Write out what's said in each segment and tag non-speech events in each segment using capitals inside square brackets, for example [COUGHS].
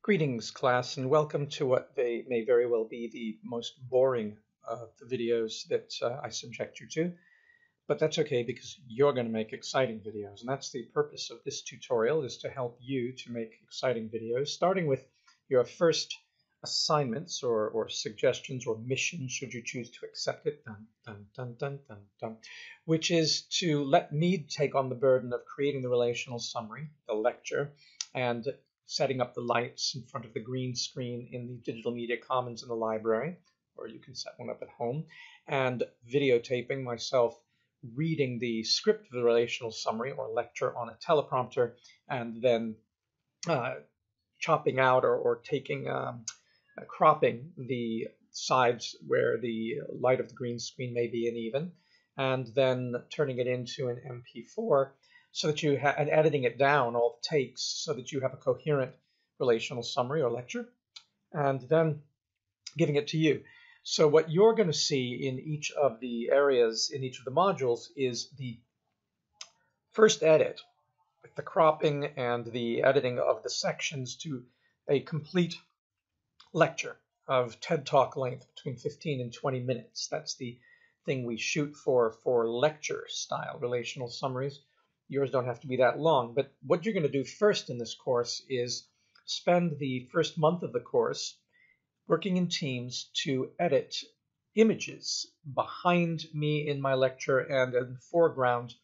Greetings, class, and welcome to what they may very well be the most boring of the videos that uh, I subject you to. But that's okay because you're going to make exciting videos, and that's the purpose of this tutorial is to help you to make exciting videos, starting with your first assignments or, or suggestions or missions, should you choose to accept it, dun, dun, dun, dun, dun, dun, which is to let me take on the burden of creating the relational summary, the lecture, and setting up the lights in front of the green screen in the Digital Media Commons in the library, or you can set one up at home, and videotaping myself reading the script of the relational summary or lecture on a teleprompter, and then uh, chopping out or, or taking, um, uh, cropping the sides where the light of the green screen may be uneven, and then turning it into an MP4 so that you have, and editing it down, all the takes, so that you have a coherent relational summary or lecture, and then giving it to you. So what you're going to see in each of the areas, in each of the modules, is the first edit, with the cropping and the editing of the sections to a complete lecture of TED Talk length between 15 and 20 minutes. That's the thing we shoot for for lecture style relational summaries. Yours don't have to be that long. But what you're going to do first in this course is spend the first month of the course working in teams to edit images behind me in my lecture and in the foreground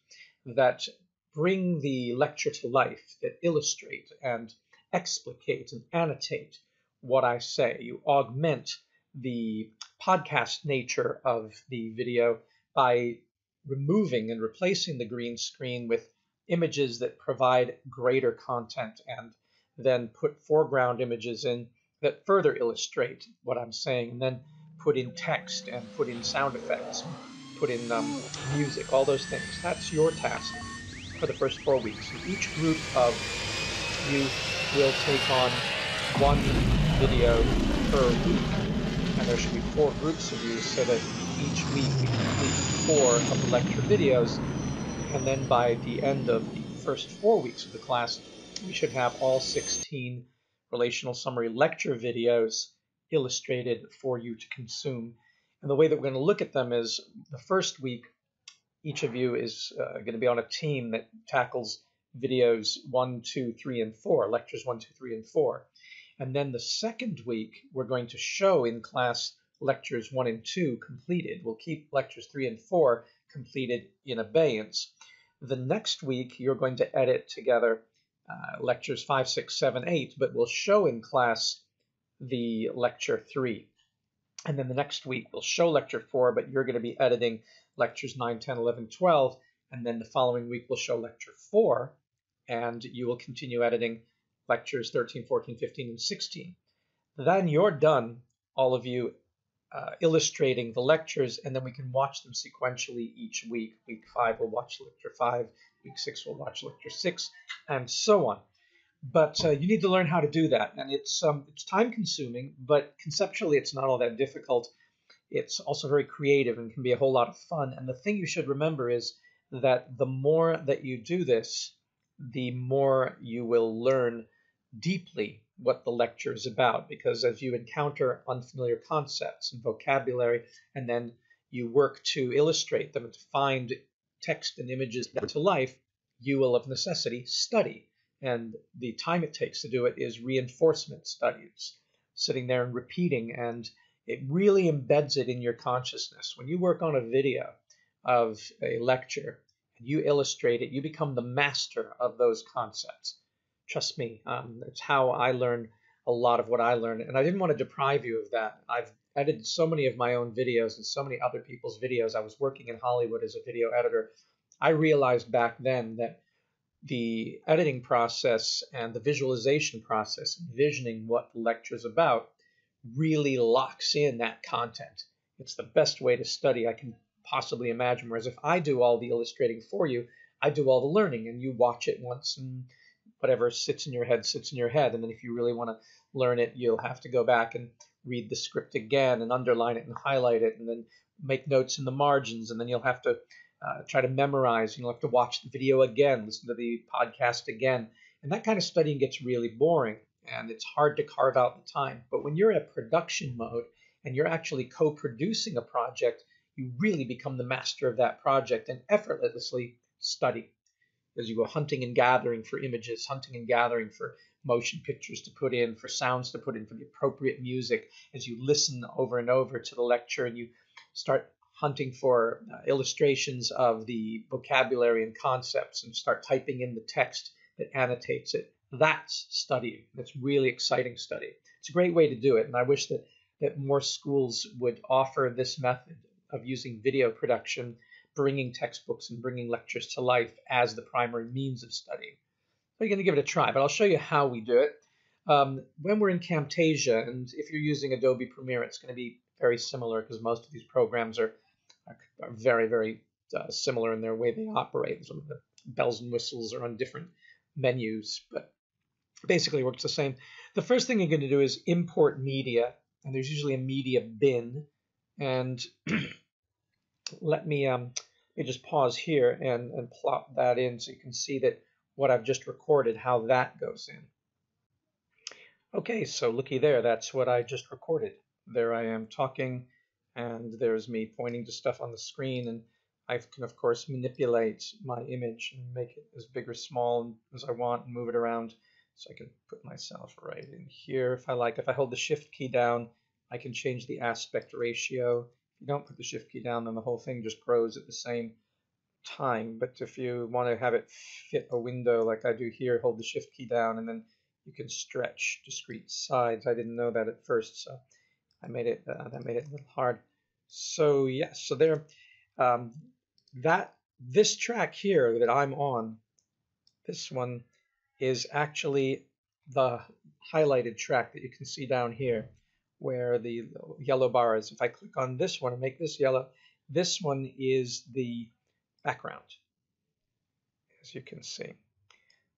that bring the lecture to life, that illustrate and explicate and annotate what I say. You augment the podcast nature of the video by removing and replacing the green screen with images that provide greater content and then put foreground images in that further illustrate what I'm saying, and then put in text and put in sound effects, put in um, music, all those things. That's your task for the first four weeks. And each group of you will take on one video per week, and there should be four groups of you so that each week we complete four of the lecture videos and then by the end of the first four weeks of the class, we should have all 16 relational summary lecture videos illustrated for you to consume. And the way that we're going to look at them is the first week, each of you is uh, going to be on a team that tackles videos 1, 2, 3, and 4, lectures 1, 2, 3, and 4. And then the second week, we're going to show in class lectures 1 and 2 completed. We'll keep lectures 3 and 4 completed in abeyance. The next week, you're going to edit together uh, lectures 5, 6, 7, 8, but we'll show in class the lecture 3. And then the next week, we'll show lecture 4, but you're going to be editing lectures 9, 10, 11, 12. And then the following week, we'll show lecture 4, and you will continue editing lectures 13, 14, 15, and 16. Then you're done, all of you, uh, illustrating the lectures, and then we can watch them sequentially each week. Week five, we'll watch lecture five. Week six, we'll watch lecture six, and so on. But uh, you need to learn how to do that, and it's um, it's time consuming, but conceptually, it's not all that difficult. It's also very creative and can be a whole lot of fun. And the thing you should remember is that the more that you do this, the more you will learn deeply what the lecture is about because as you encounter unfamiliar concepts and vocabulary and then you work to illustrate them to find text and images to life, you will of necessity study. And the time it takes to do it is reinforcement studies, sitting there and repeating, and it really embeds it in your consciousness. When you work on a video of a lecture and you illustrate it, you become the master of those concepts. Trust me, um, it's how I learn a lot of what I learned. And I didn't want to deprive you of that. I've edited so many of my own videos and so many other people's videos. I was working in Hollywood as a video editor. I realized back then that the editing process and the visualization process, envisioning what the lecture is about, really locks in that content. It's the best way to study I can possibly imagine. Whereas if I do all the illustrating for you, I do all the learning and you watch it once and whatever sits in your head sits in your head. And then if you really want to learn it, you'll have to go back and read the script again and underline it and highlight it and then make notes in the margins. And then you'll have to uh, try to memorize. You'll have to watch the video again, listen to the podcast again. And that kind of studying gets really boring. and it's hard to carve out the time. But when you're at production mode and you're actually co producing a project, you really become the master of that project and effortlessly study as you go hunting and gathering for images, hunting and gathering for motion pictures to put in, for sounds to put in, for the appropriate music, as you listen over and over to the lecture and you start hunting for uh, illustrations of the vocabulary and concepts and start typing in the text that annotates it. That's studying. That's really exciting study. It's a great way to do it, and I wish that, that more schools would offer this method of using video production, bringing textbooks and bringing lectures to life as the primary means of studying. So you're going to give it a try, but I'll show you how we do it. Um, when we're in Camtasia, and if you're using Adobe Premiere, it's going to be very similar because most of these programs are, are, are very, very uh, similar in their way they operate. Some of the bells and whistles are on different menus, but basically works the same. The first thing you're going to do is import media, and there's usually a media bin. And [CLEARS THROAT] let me um, let me just pause here and, and plop that in so you can see that what I've just recorded, how that goes in. Okay, so looky there, that's what I just recorded. There I am talking, and there's me pointing to stuff on the screen, and I can, of course, manipulate my image and make it as big or small as I want and move it around. So I can put myself right in here if I like. If I hold the shift key down, I can change the aspect ratio. If you don't put the shift key down, then the whole thing just grows at the same time. But if you want to have it fit a window like I do here, hold the shift key down and then you can stretch discrete sides. I didn't know that at first, so I made it, uh, that made it a little hard. So yes, so there, um, that, this track here that I'm on, this one is actually the highlighted track that you can see down here where the yellow bar is. If I click on this one and make this yellow, this one is the background, as you can see.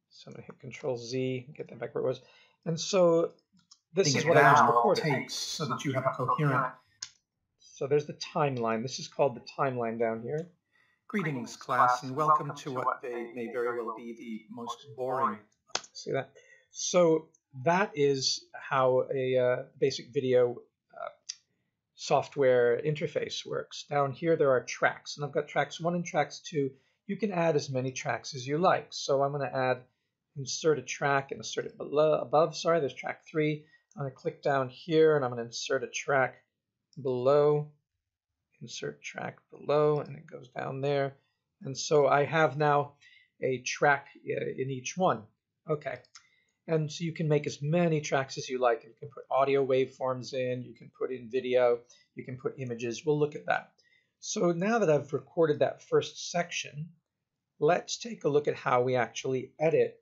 So I'm going to hit Control Z, get that back where it was. And so this is what I just recorded. Takes so that you have a coherent. So there's the timeline. This is called the timeline down here. Greetings, class, and welcome to what they may very well be the most boring. See that? So that is how a uh, basic video uh, software interface works. Down here there are tracks, and I've got tracks one and tracks two. You can add as many tracks as you like. So I'm going to add insert a track and insert it below above. Sorry, there's track three. I'm going to click down here and I'm going to insert a track below. Insert track below, and it goes down there. And so I have now a track uh, in each one. Okay. And so you can make as many tracks as you like. You can put audio waveforms in, you can put in video, you can put images. We'll look at that. So now that I've recorded that first section, let's take a look at how we actually edit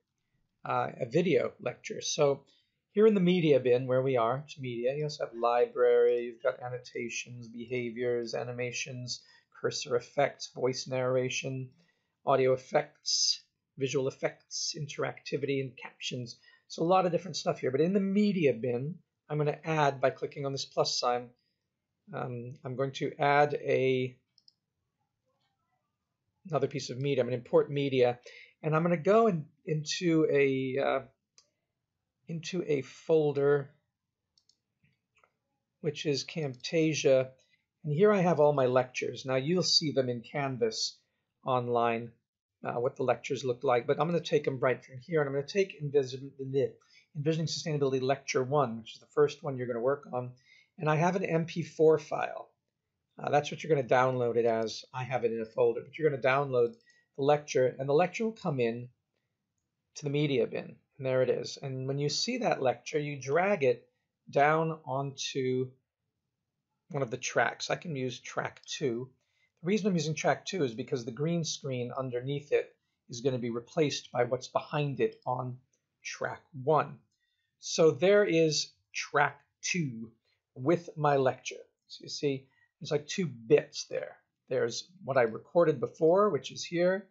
uh, a video lecture. So here in the media bin where we are, it's media, you also have library, you've got annotations, behaviors, animations, cursor effects, voice narration, audio effects, visual effects, interactivity, and captions. So a lot of different stuff here. But in the media bin, I'm going to add, by clicking on this plus sign, um, I'm going to add a another piece of media. I'm going to import media, and I'm going to go in, into a uh, into a folder which is Camtasia, and here I have all my lectures. Now you'll see them in Canvas online uh, what the lectures look like. But I'm going to take them right from here, and I'm going to take Envision, Envisioning Sustainability Lecture 1, which is the first one you're going to work on, and I have an MP4 file. Uh, that's what you're going to download it as. I have it in a folder, but you're going to download the lecture, and the lecture will come in to the media bin. And there it is. And when you see that lecture, you drag it down onto one of the tracks. I can use track 2 the reason I'm using track 2 is because the green screen underneath it is going to be replaced by what's behind it on track 1. So there is track 2 with my lecture. So you see, there's like two bits there. There's what I recorded before, which is here,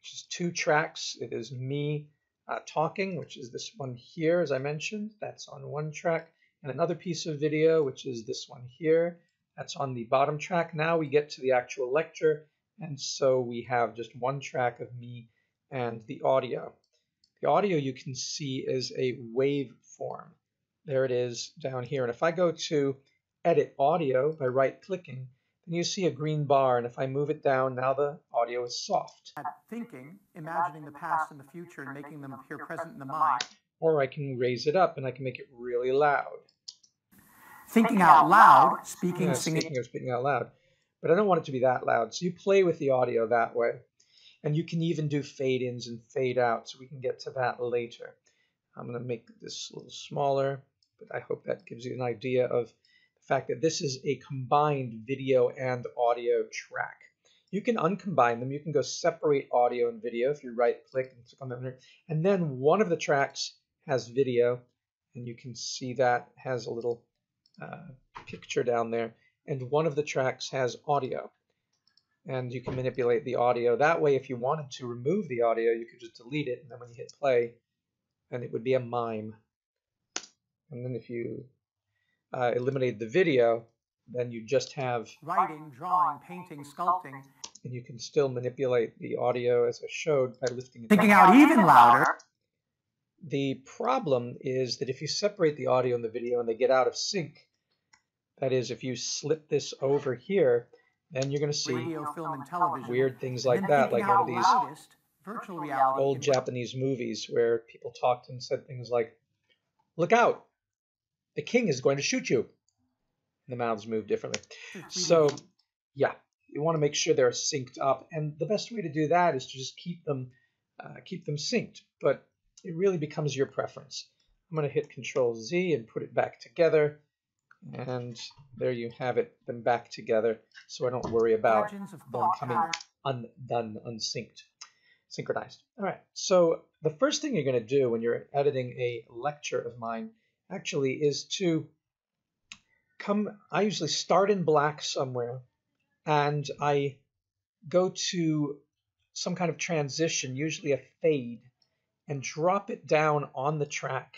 which is two tracks. It is me uh, talking, which is this one here, as I mentioned. That's on one track. And another piece of video, which is this one here. That's on the bottom track. Now we get to the actual lecture, and so we have just one track of me and the audio. The audio you can see is a waveform. There it is down here. And if I go to edit audio by right clicking, then you see a green bar. And if I move it down, now the audio is soft. Thinking, imagining the past and the future and making them appear present in the mind. Or I can raise it up and I can make it really loud. Thinking out loud, speaking, yeah, singing. Speaking or speaking out loud. But I don't want it to be that loud. So you play with the audio that way. And you can even do fade ins and fade outs. So we can get to that later. I'm going to make this a little smaller, but I hope that gives you an idea of the fact that this is a combined video and audio track. You can uncombine them. You can go separate audio and video if you right click and click on that. And then one of the tracks has video, and you can see that has a little picture down there. And one of the tracks has audio. And you can manipulate the audio. That way, if you wanted to remove the audio, you could just delete it. And then when you hit play, and it would be a mime. And then if you uh, eliminate the video, then you just have writing, drawing, painting, sculpting. And you can still manipulate the audio as I showed by lifting it. Thinking out even louder. The problem is that if you separate the audio and the video and they get out of sync, that is, if you slip this over here, then you're going to see Radio, film, and television. weird things like that, like one of these loudest, virtual reality old Japanese movies where people talked and said things like, Look out! The king is going to shoot you. And the mouths move differently. So, yeah, you want to make sure they're synced up. And the best way to do that is to just keep them uh, keep them synced. But it really becomes your preference. I'm going to hit Control Z and put it back together. And there you have it, them back together, so I don't worry about them coming undone, unsynced, synchronized. All right, so the first thing you're going to do when you're editing a lecture of mine actually is to come, I usually start in black somewhere, and I go to some kind of transition, usually a fade, and drop it down on the track.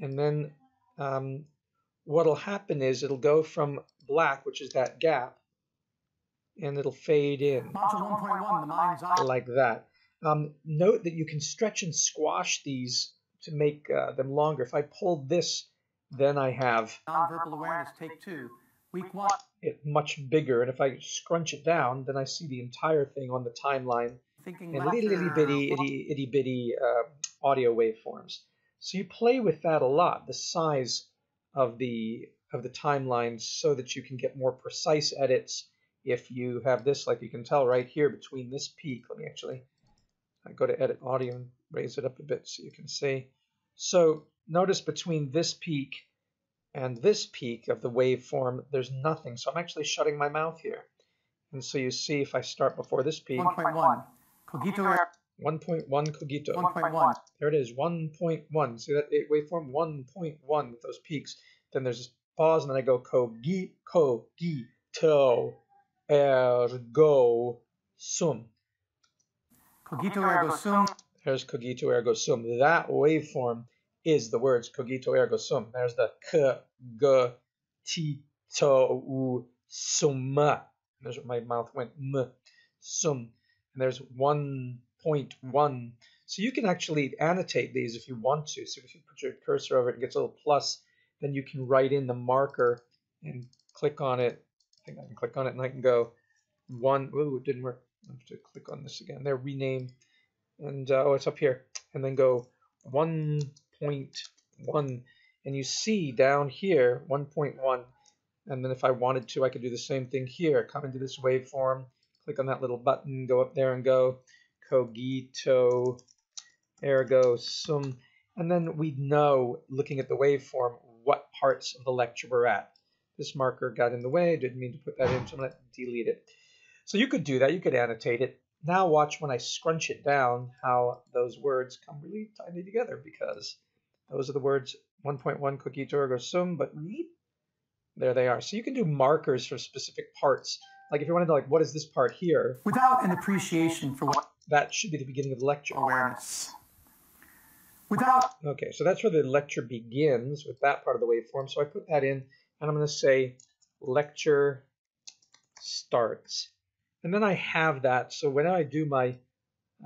And then um, what'll happen is it'll go from black, which is that gap, and it'll fade in like that. Um, note that you can stretch and squash these to make uh, them longer. If I pull this, then I have nonverbal awareness. Take two, week one. It much bigger, and if I scrunch it down, then I see the entire thing on the timeline Thinking and little itty bitty itty, itty bitty uh, audio waveforms. So you play with that a lot. The size of the of the timeline so that you can get more precise edits. If you have this like you can tell right here between this peak let me actually I go to edit audio and raise it up a bit so you can see. So notice between this peak and this peak of the waveform there's nothing. So I'm actually shutting my mouth here. And so you see if I start before this peak. 1.1 cogito 1.1 cogito. 1.1 there it is 1.1 see that waveform 1.1 with those peaks. Then there's this pause and then I go cogi cogito. Ergo sum. Cogito ergo sum. there's cogito ergo sum. That waveform is the words cogito ergo sum. There's the k g t to u sum. There's where my mouth went m. Sum and there's 1.1 so you can actually annotate these if you want to so if you put your cursor over it, it gets a little plus then you can write in the marker and click on it. I think I can click on it and I can go one. Ooh, it didn't work. I have to click on this again. There, rename. And uh, oh, it's up here. And then go 1.1. And you see down here 1.1. And then if I wanted to, I could do the same thing here. Come into this waveform, click on that little button, go up there and go cogito ergo sum. And then we know, looking at the waveform, what parts of the lecture we're at. This marker got in the way, didn't mean to put that in, so I'm going to delete it. So you could do that, you could annotate it. Now watch when I scrunch it down how those words come really tightly together because those are the words 1.1 cogito ergo sum, but there they are. So you can do markers for specific parts. Like if you wanted to like, what is this part here? Without an appreciation for what that should be the beginning of the lecture. Awareness. Without Okay, so that's where the lecture begins with that part of the waveform. So I put that in and I'm going to say lecture starts. And then I have that. So when I do my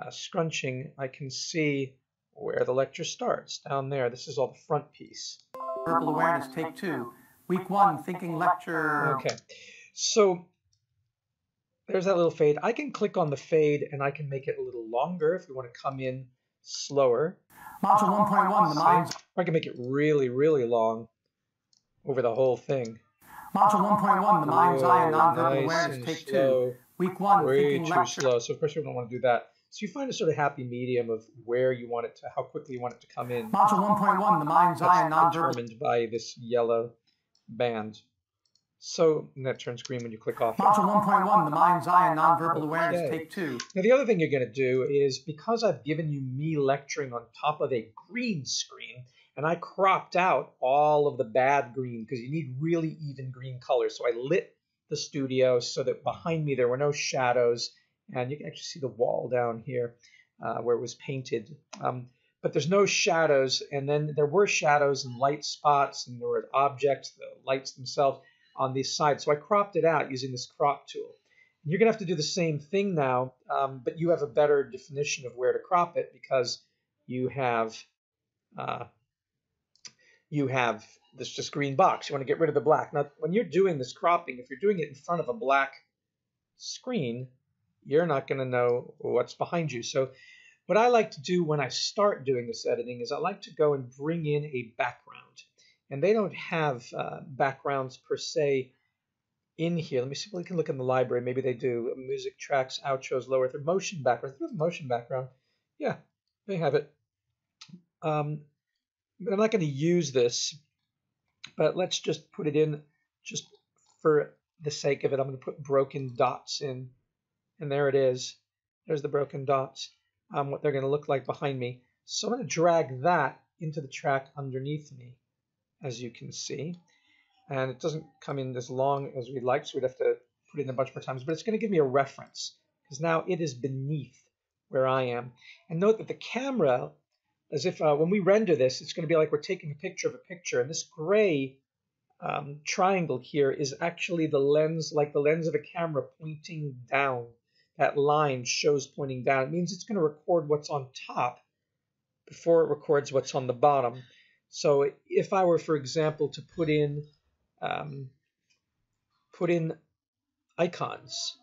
uh, scrunching, I can see where the lecture starts, down there. This is all the front piece. Verbal awareness, take two. Week one, thinking lecture. Okay, so there's that little fade. I can click on the fade and I can make it a little longer if we want to come in slower. Module 1.1, the mind's... Or I can make it really, really long over the whole thing. Module 1.1, the mind's eye and oh, nonverbal nice awareness, and take slow. two. Week one, Way thinking too lecture. slow. So of course we don't want to do that. So you find a sort of happy medium of where you want it to, how quickly you want it to come in. Module 1.1, the mind's eye and That's nonverbal... determined by this yellow band. So and that turns green when you click off. Module 1.1, the mind's eye and nonverbal awareness, Okay. take two. Now the other thing you're going to do is because I've given you me lecturing on top of a green screen, and I cropped out all of the bad green because you need really even green colors. So I lit the studio so that behind me there were no shadows, and you can actually see the wall down here uh, where it was painted. Um, but there's no shadows, and then there were shadows and light spots, and there were objects, the lights themselves on these sides. So I cropped it out using this crop tool. You're going to have to do the same thing now, um, but you have a better definition of where to crop it because you have uh, you have this just green box. You want to get rid of the black. Now, when you're doing this cropping, if you're doing it in front of a black screen, you're not going to know what's behind you. So what I like to do when I start doing this editing is I like to go and bring in a background. And they don't have uh, backgrounds per se in here. Let me see if we can look in the library. Maybe they do. Music tracks, outros, lower third, motion background. They have motion background. Yeah, they have it. Um, I'm not going to use this, but let's just put it in just for the sake of it. I'm going to put broken dots in, and there it is. There's the broken dots, um, what they're going to look like behind me. So I'm going to drag that into the track underneath me, as you can see and it doesn't come in as long as we'd like, so we'd have to put it in a bunch more times, but it's going to give me a reference because now it is beneath where I am. And note that the camera, as if uh, when we render this, it's going to be like we're taking a picture of a picture, and this gray um, triangle here is actually the lens, like the lens of a camera pointing down. That line shows pointing down. It means it's going to record what's on top before it records what's on the bottom. So if I were, for example, to put in um, put in icons.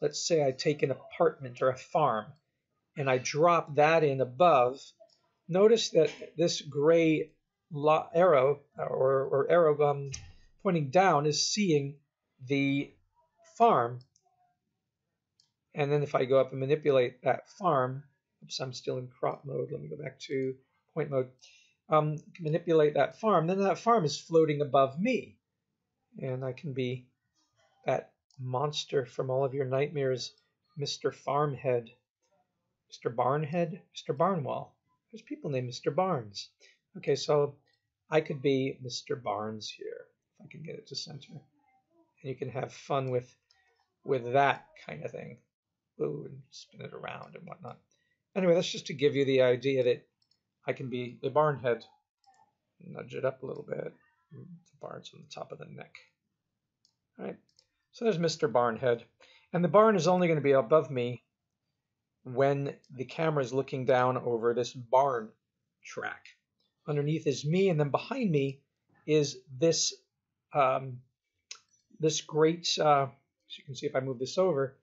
Let's say I take an apartment or a farm and I drop that in above. Notice that this gray arrow or, or arrow um, pointing down is seeing the farm. And then if I go up and manipulate that farm, oops, I'm still in crop mode. Let me go back to point mode. Um, manipulate that farm, then that farm is floating above me and I can be that monster from all of your nightmares, Mr. Farmhead, Mr. Barnhead, Mr. Barnwell. There's people named Mr. Barnes. Okay, so I could be Mr. Barnes here if I can get it to center, and you can have fun with with that kind of thing. Ooh, and spin it around and whatnot. Anyway, that's just to give you the idea that I can be the Barnhead. Nudge it up a little bit. The barn's on the top of the neck. All right, so there's Mr. Barnhead. And the barn is only going to be above me when the camera is looking down over this barn track. Underneath is me, and then behind me is this um, this great, uh, as you can see if I move this over,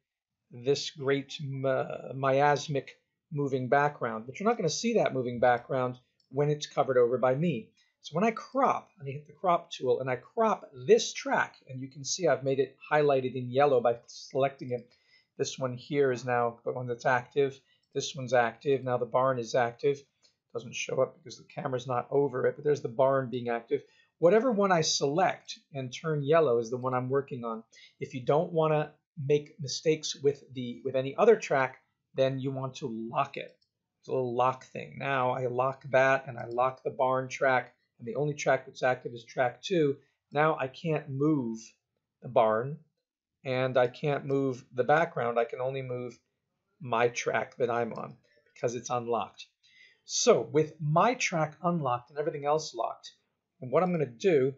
this great uh, miasmic moving background. But you're not going to see that moving background when it's covered over by me. So when I crop, and I hit the crop tool, and I crop this track, and you can see I've made it highlighted in yellow by selecting it. This one here is now the one that's active. This one's active. Now the barn is active. It Doesn't show up because the camera's not over it, but there's the barn being active. Whatever one I select and turn yellow is the one I'm working on. If you don't want to make mistakes with the with any other track, then you want to lock it. It's a little lock thing. Now I lock that and I lock the barn track and the only track that's active is track two. Now I can't move the barn and I can't move the background. I can only move my track that I'm on because it's unlocked. So with my track unlocked and everything else locked, and what I'm going to do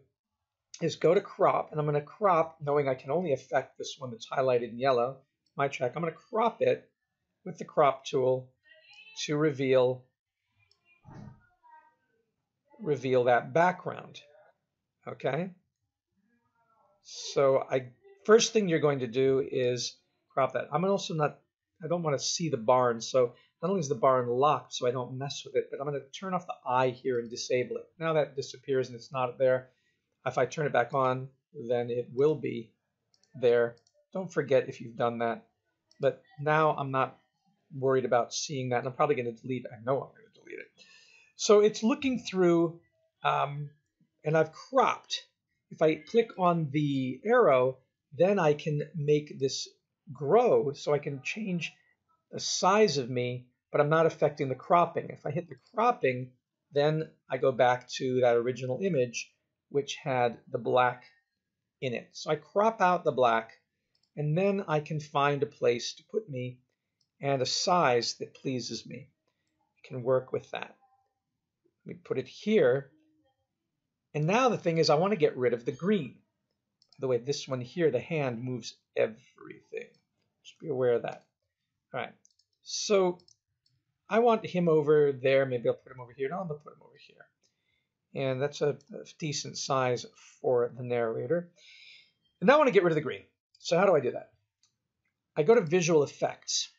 is go to crop and I'm going to crop knowing I can only affect this one that's highlighted in yellow, my track. I'm going to crop it with the crop tool to reveal reveal that background. Okay. So I first thing you're going to do is crop that. I'm also not, I don't want to see the barn. So not only is the barn locked so I don't mess with it, but I'm going to turn off the eye here and disable it. Now that disappears and it's not there. If I turn it back on, then it will be there. Don't forget if you've done that. But now I'm not worried about seeing that, and I'm probably going to delete it. I know I'm going to delete it. So it's looking through, um, and I've cropped. If I click on the arrow, then I can make this grow, so I can change the size of me, but I'm not affecting the cropping. If I hit the cropping, then I go back to that original image, which had the black in it. So I crop out the black, and then I can find a place to put me and a size that pleases me. I can work with that. Let me put it here. And now the thing is I want to get rid of the green. By the way, this one here, the hand moves everything. Just be aware of that. All right. So I want him over there. Maybe I'll put him over here. No, I'm going to put him over here. And that's a, a decent size for the narrator. And now I want to get rid of the green. So how do I do that? I go to Visual Effects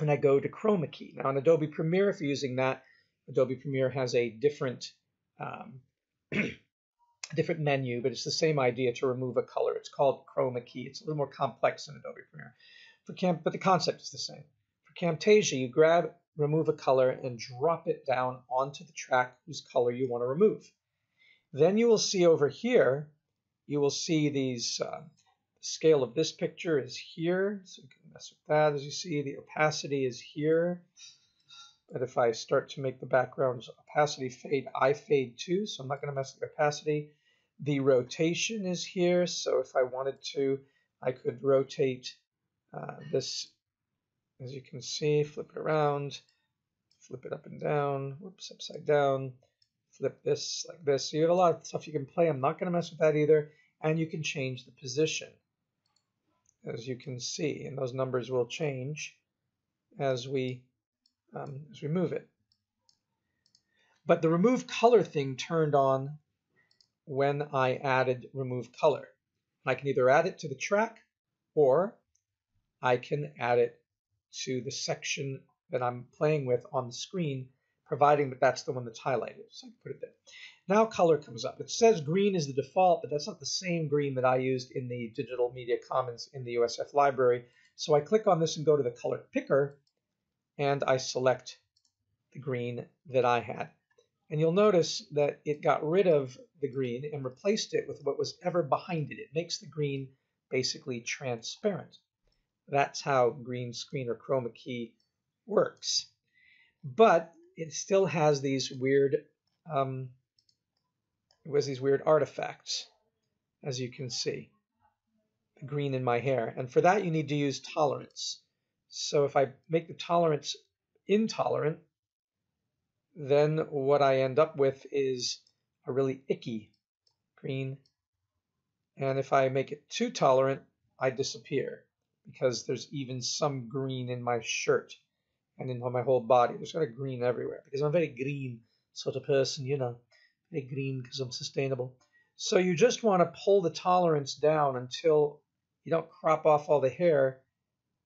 and I go to Chroma Key. Now in Adobe Premiere, if you're using that, Adobe Premiere has a different um, [CLEARS THROAT] different menu, but it's the same idea to remove a color. It's called Chroma Key. It's a little more complex than Adobe Premiere. For Cam, but the concept is the same. For Camtasia, you grab, remove a color, and drop it down onto the track whose color you want to remove. Then you will see over here, you will see these uh, scale of this picture is here, so you can mess with that. As you see, the opacity is here. But if I start to make the background's opacity fade, I fade too, so I'm not going to mess with the opacity. The rotation is here, so if I wanted to, I could rotate uh, this, as you can see, flip it around, flip it up and down, whoops, upside down, flip this like this. So you have a lot of stuff you can play. I'm not going to mess with that either. And you can change the position as you can see, and those numbers will change as we um, as we move it. But the remove color thing turned on when I added remove color. I can either add it to the track or I can add it to the section that I'm playing with on the screen, providing that that's the one that's highlighted. So I can put it there. Now color comes up. It says green is the default, but that's not the same green that I used in the Digital Media Commons in the USF library. So I click on this and go to the color picker, and I select the green that I had. And you'll notice that it got rid of the green and replaced it with what was ever behind it. It makes the green basically transparent. That's how green screen or chroma key works. But it still has these weird um, it was these weird artifacts, as you can see. The green in my hair. And for that, you need to use tolerance. So if I make the tolerance intolerant, then what I end up with is a really icky green. And if I make it too tolerant, I disappear because there's even some green in my shirt and in my whole body. There's kind of green everywhere because I'm a very green sort of person, you know green because I'm sustainable. So you just want to pull the tolerance down until you don't crop off all the hair,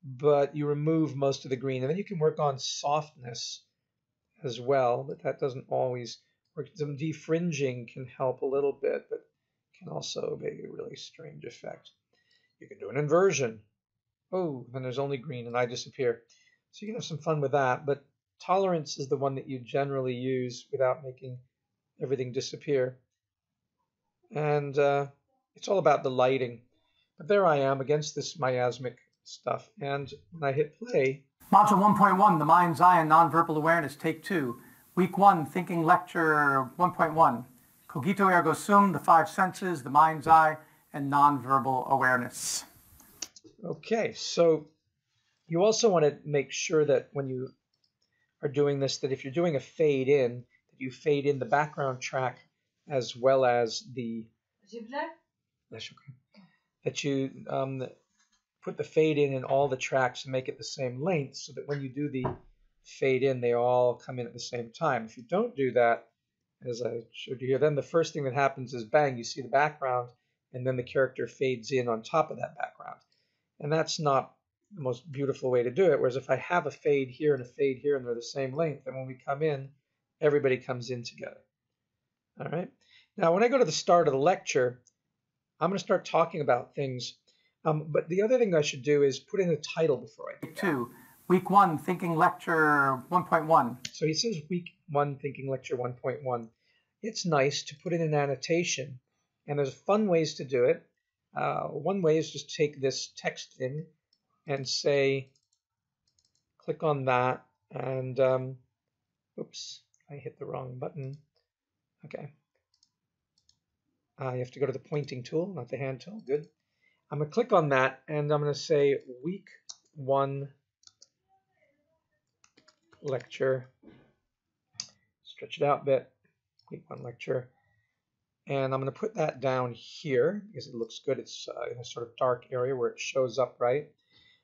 but you remove most of the green. And then you can work on softness as well, but that doesn't always work. Some defringing can help a little bit, but can also make a really strange effect. You can do an inversion. Oh, then there's only green and I disappear. So you can have some fun with that, but tolerance is the one that you generally use without making everything disappear. And uh, it's all about the lighting. But there I am against this miasmic stuff. And when I hit play. Module 1.1, The Mind's Eye and Nonverbal Awareness, Take 2. Week 1, Thinking Lecture 1.1. Cogito ergo sum, the five senses, the mind's eye, and nonverbal awareness. Okay, so you also want to make sure that when you are doing this, that if you're doing a fade in, you fade in the background track as well as the that you um, put the fade in in all the tracks and make it the same length so that when you do the fade in, they all come in at the same time. If you don't do that, as I showed you here, then the first thing that happens is bang, you see the background, and then the character fades in on top of that background. And that's not the most beautiful way to do it. Whereas if I have a fade here and a fade here and they're the same length, then when we come in, everybody comes in together. All right. Now, when I go to the start of the lecture, I'm going to start talking about things. Um, but the other thing I should do is put in a title before I do. Two, week one, thinking lecture 1.1. So he says week one, thinking lecture 1.1. It's nice to put in an annotation, and there's fun ways to do it. Uh, one way is just take this text thing and say, click on that, and um, oops, I hit the wrong button. Okay. Uh, you have to go to the pointing tool, not the hand tool. Good. I'm going to click on that, and I'm going to say week one lecture. Stretch it out a bit. Week one lecture. And I'm going to put that down here because it looks good. It's uh, in a sort of dark area where it shows up right.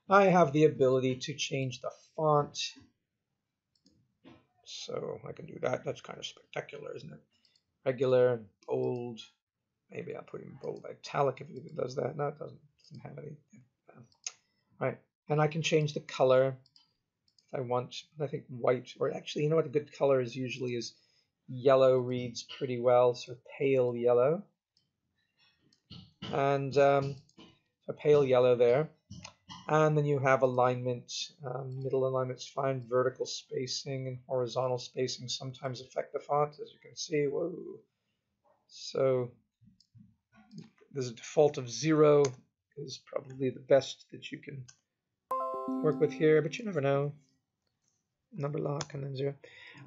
I have the ability to change the font. So I can do that. That's kind of spectacular, isn't it? Regular, bold. Maybe I'll put in bold italic if it does that. No, it doesn't, doesn't have any. All right. And I can change the color if I want. I think white, or actually, you know what a good color is usually is yellow reads pretty well, of pale yellow. And um, a pale yellow there. And then you have alignment, um, middle alignment's fine, vertical spacing and horizontal spacing sometimes affect the font, as you can see. Whoa. So there's a default of zero is probably the best that you can work with here, but you never know. Number lock and then zero.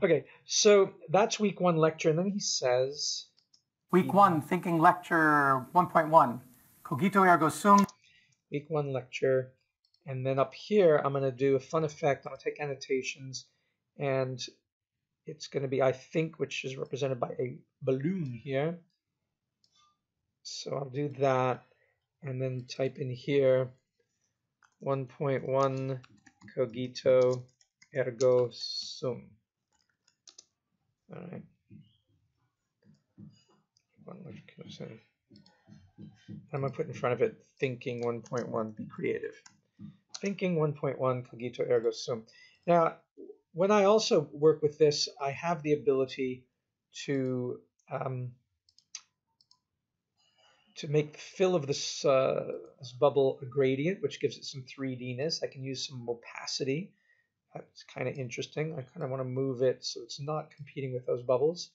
Okay, so that's week one lecture, and then he says. Week one, thinking lecture 1.1, cogito ergo sum. Week one lecture, and then up here, I'm going to do a fun effect. I'm going to take annotations, and it's going to be I think, which is represented by a balloon here. So I'll do that, and then type in here 1.1 cogito ergo sum. All right. I'm going to put in front of it thinking 1.1, be creative thinking 1.1 cogito ergo sum. Now, when I also work with this, I have the ability to um, to make the fill of this, uh, this bubble a gradient, which gives it some 3Dness. I can use some opacity. That's kind of interesting. I kind of want to move it so it's not competing with those bubbles.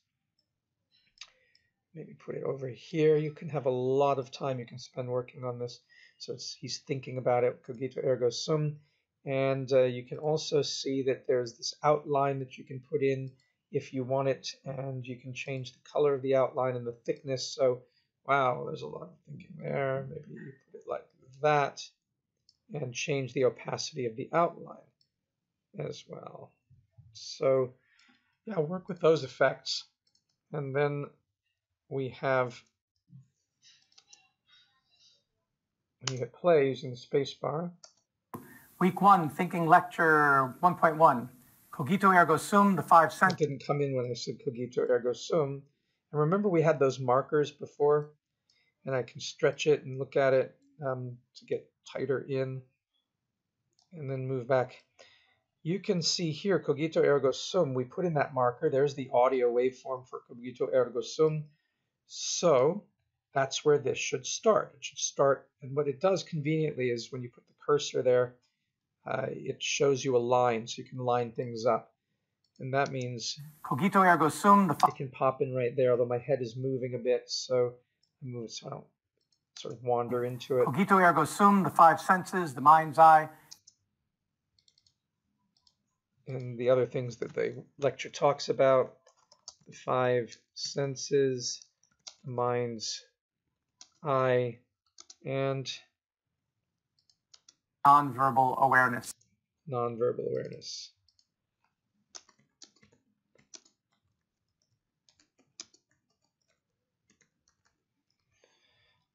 Maybe put it over here. You can have a lot of time you can spend working on this. So he's thinking about it, cogito ergo sum. And uh, you can also see that there's this outline that you can put in if you want it, and you can change the color of the outline and the thickness. So, wow, there's a lot of thinking there. Maybe you put it like that, and change the opacity of the outline as well. So, yeah, work with those effects. And then we have when you hit play using the spacebar. Week one, thinking lecture 1.1. Cogito ergo sum, the five senses. didn't come in when I said cogito ergo sum. And remember we had those markers before? And I can stretch it and look at it um, to get tighter in and then move back. You can see here, cogito ergo sum, we put in that marker. There's the audio waveform for cogito ergo sum. So that's where this should start. It should start, and what it does conveniently is when you put the cursor there, uh, it shows you a line, so you can line things up. And that means cogito ergo sum. The it can pop in right there, although my head is moving a bit, so I move so I don't sort of wander into it. Cogito ergo sum, the five senses, the mind's eye. And the other things that the lecture talks about, the five senses, the mind's eye, and nonverbal awareness. Nonverbal awareness.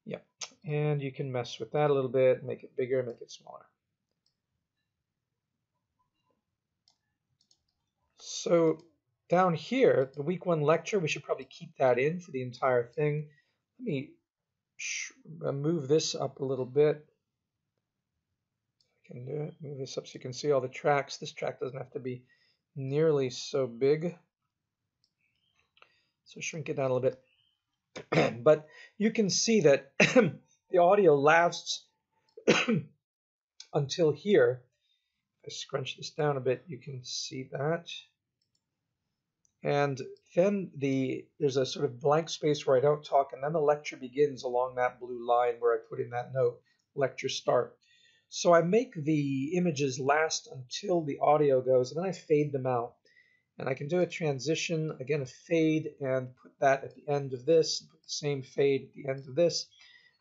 Yeah, and you can mess with that a little bit, make it bigger, make it smaller. So down here, the week one lecture, we should probably keep that in for the entire thing. Let me Uh, move this up a little bit. I can do it. Move this up so you can see all the tracks. This track doesn't have to be nearly so big. So shrink it down a little bit. [CLEARS THROAT] but you can see that [CLEARS THROAT] the audio lasts [CLEARS THROAT] until here. If I scrunch this down a bit, you can see that. And then the there's a sort of blank space where I don't talk, and then the lecture begins along that blue line where I put in that note, lecture start. So I make the images last until the audio goes, and then I fade them out. And I can do a transition, again a fade, and put that at the end of this, put the same fade at the end of this.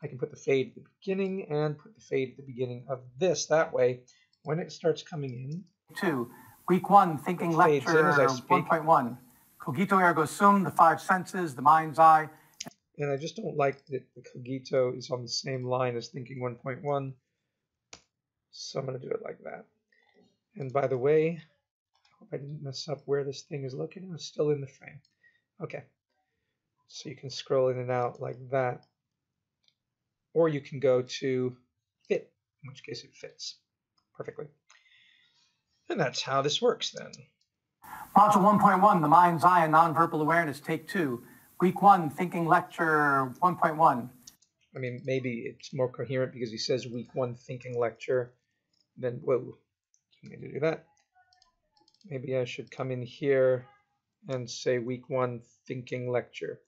I can put the fade at the beginning and put the fade at the beginning of this. That way, when it starts coming in. Two, week one, thinking lecture 1.1. Cogito ergo sum, the five senses, the mind's eye. And I just don't like that the cogito is on the same line as thinking 1.1. So I'm going to do it like that. And by the way, I hope I didn't mess up where this thing is located. It's still in the frame. Okay. So you can scroll in and out like that. Or you can go to fit, in which case it fits perfectly. And that's how this works then. Module 1.1, the mind's eye and nonverbal awareness, take two. Week one, thinking lecture 1.1. I mean, maybe it's more coherent because he says week one thinking lecture. Then, whoa, to do that. Maybe I should come in here and say week one thinking lecture.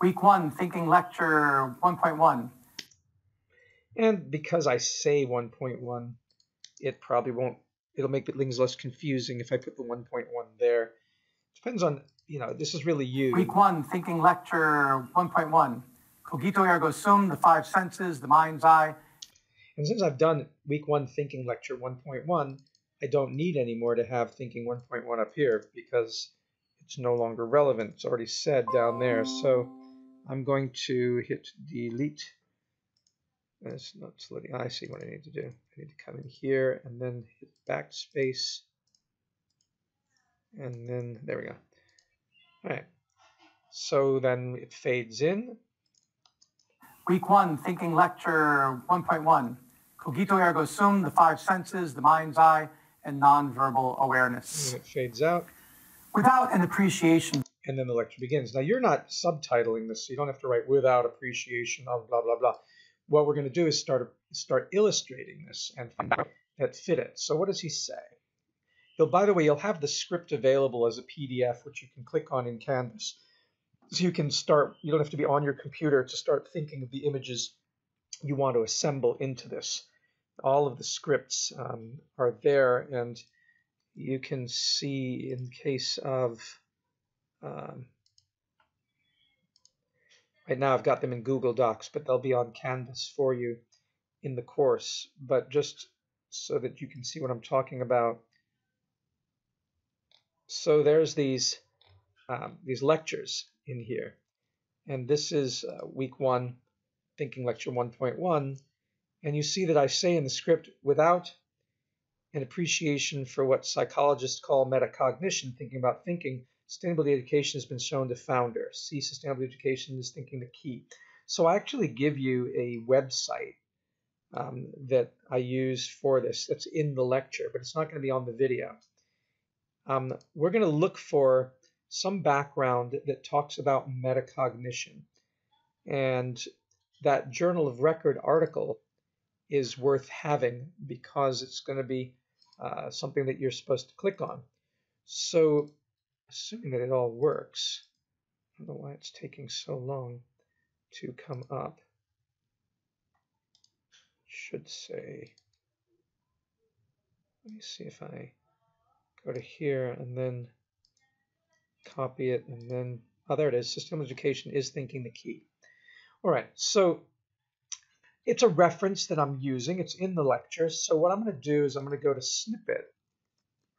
Week one, thinking lecture 1.1. And because I say 1.1, it probably won't, it'll make things less confusing if I put the 1.1 there. Depends on, you know, this is really you. Week one, thinking lecture 1.1. Cogito ergo sum, the five senses, the mind's eye. And since I've done week one thinking lecture 1.1, I don't need anymore to have thinking 1.1 up here because it's no longer relevant. It's already said down there. So I'm going to hit delete. That's not loading. I see what I need to do. I need to come in here and then hit backspace. And then there we go. All right. So then it fades in. Week one, thinking lecture 1.1. Cogito ergo sum, the five senses, the mind's eye, and nonverbal awareness. And it fades out. Without an appreciation and then the lecture begins. Now, you're not subtitling this, so you don't have to write without appreciation of blah, blah, blah. What we're going to do is start, start illustrating this and find out that fit it. So what does he say? He'll, by the way, you'll have the script available as a PDF, which you can click on in Canvas. So you can start, you don't have to be on your computer to start thinking of the images you want to assemble into this. All of the scripts um, are there, and you can see in case of um, right now I've got them in Google Docs, but they'll be on Canvas for you in the course. But just so that you can see what I'm talking about. So there's these um, these lectures in here, and this is uh, week one, thinking lecture 1.1, and you see that I say in the script without an appreciation for what psychologists call metacognition, thinking about thinking, Sustainability education has been shown to founder. See, sustainable education is thinking the key. So I actually give you a website um, that I use for this that's in the lecture, but it's not going to be on the video. Um, we're going to look for some background that talks about metacognition. And that Journal of Record article is worth having because it's going to be uh, something that you're supposed to click on. So assuming that it all works, I don't know why it's taking so long to come up. Should say, let me see if I go to here and then copy it and then, oh, there it is. System education is thinking the key. All right, so it's a reference that I'm using. It's in the lecture. So what I'm going to do is I'm going to go to snippet,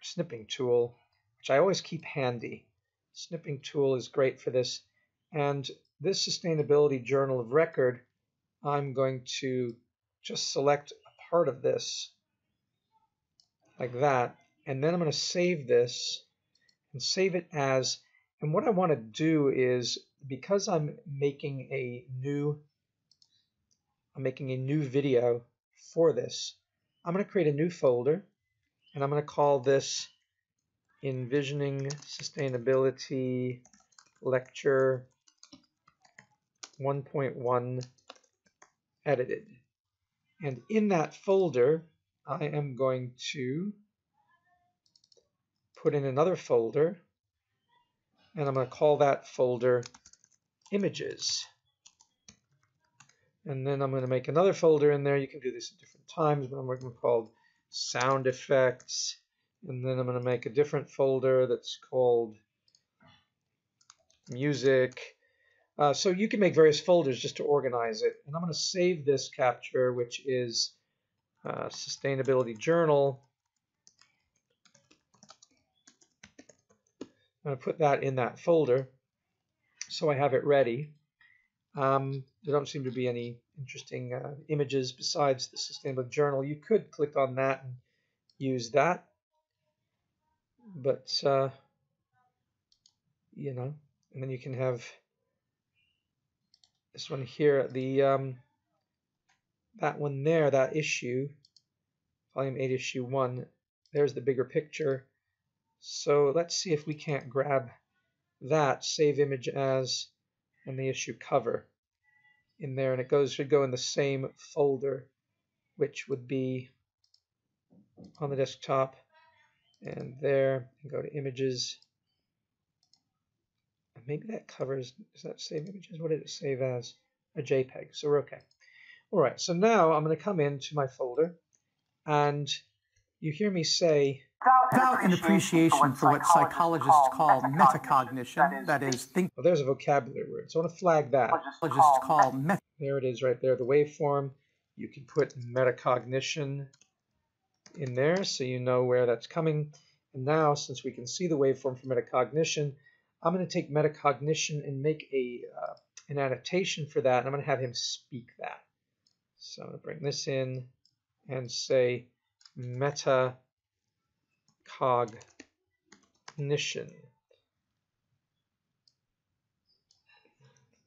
snipping tool, which I always keep handy. Snipping tool is great for this. And this sustainability journal of record, I'm going to just select a part of this like that. And then I'm going to save this and save it as, and what I want to do is, because I'm making a new, I'm making a new video for this, I'm going to create a new folder and I'm going to call this Envisioning Sustainability Lecture 1.1 Edited. And in that folder, I am going to put in another folder, and I'm going to call that folder Images. And then I'm going to make another folder in there. You can do this at different times, but I'm going to call Sound Effects. And then I'm going to make a different folder that's called Music. Uh, so you can make various folders just to organize it. And I'm going to save this capture, which is uh, Sustainability Journal. I'm going to put that in that folder so I have it ready. Um, there don't seem to be any interesting uh, images besides the Sustainability Journal. You could click on that and use that, but uh, you know, and then you can have this one here, the um, that one there, that issue, volume 8, issue 1, there's the bigger picture. So let's see if we can't grab that, save image as, and the issue cover in there. And it goes should go in the same folder, which would be on the desktop and there, and go to images. Maybe that covers, does that save images? What did it save as? A JPEG, so we're okay. All right, so now I'm going to come into my folder and you hear me say without an appreciation for what psychologists call metacognition, that is, think. Well, there's a vocabulary word, so I want to flag that. Psychologists call met. There it is, right there, the waveform. You can put metacognition in there, so you know where that's coming. And now, since we can see the waveform for metacognition, I'm going to take metacognition and make a uh, an annotation for that, and I'm going to have him speak that. So I'm going to bring this in and say metacognition,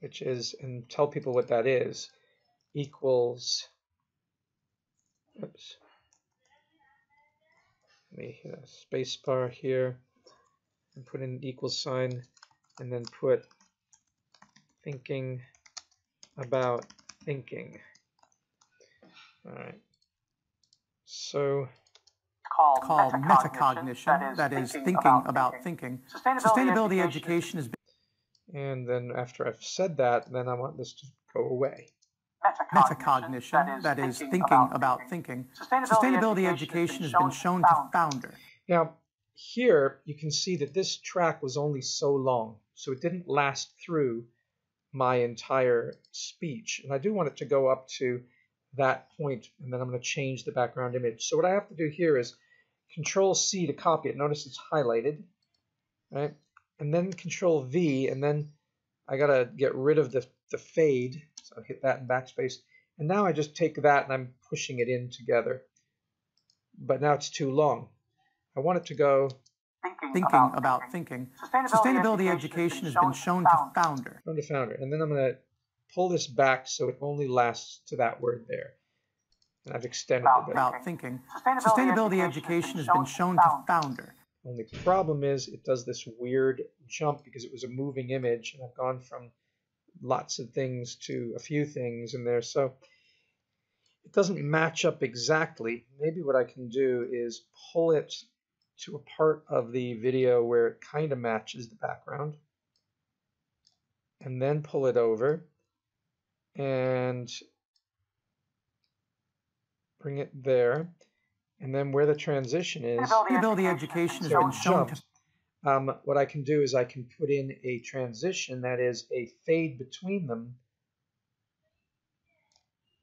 which is, and tell people what that is, equals, oops, let me hit a space bar here and put in an equal sign and then put thinking about thinking. All right. So called, called metacognition, that is, thinking, about, about thinking. thinking. Sustainability, Sustainability education is. And then after I've said that, then I want this to go away. Metacognition, that is, thinking, thinking about thinking. Sustainability, Sustainability education has been shown to founder. Now, here you can see that this track was only so long, so it didn't last through my entire speech. And I do want it to go up to that point, and then I'm going to change the background image. So what I have to do here is Control C to copy it. Notice it's highlighted, right? And then Control V, and then I got to get rid of the, the fade. So I hit that in backspace. And now I just take that and I'm pushing it in together. But now it's too long. I want it to go thinking, about, about thinking. thinking. Sustainability, Sustainability education, has been shown to founder. Shown to founder. And then I'm going to pull this back so it only lasts to that word there. And I've extended about, it. About thinking. Sustainability, Sustainability education, has been shown to founder. Only problem is it does this weird jump because it was a moving image and I've gone from lots of things to a few things in there. So it doesn't match up exactly. Maybe what I can do is pull it to a part of the video where it kind of matches the background and then pull it over and bring it there. And then where the transition is, Sustainability education has been shown to um, what I can do is I can put in a transition that is a fade between them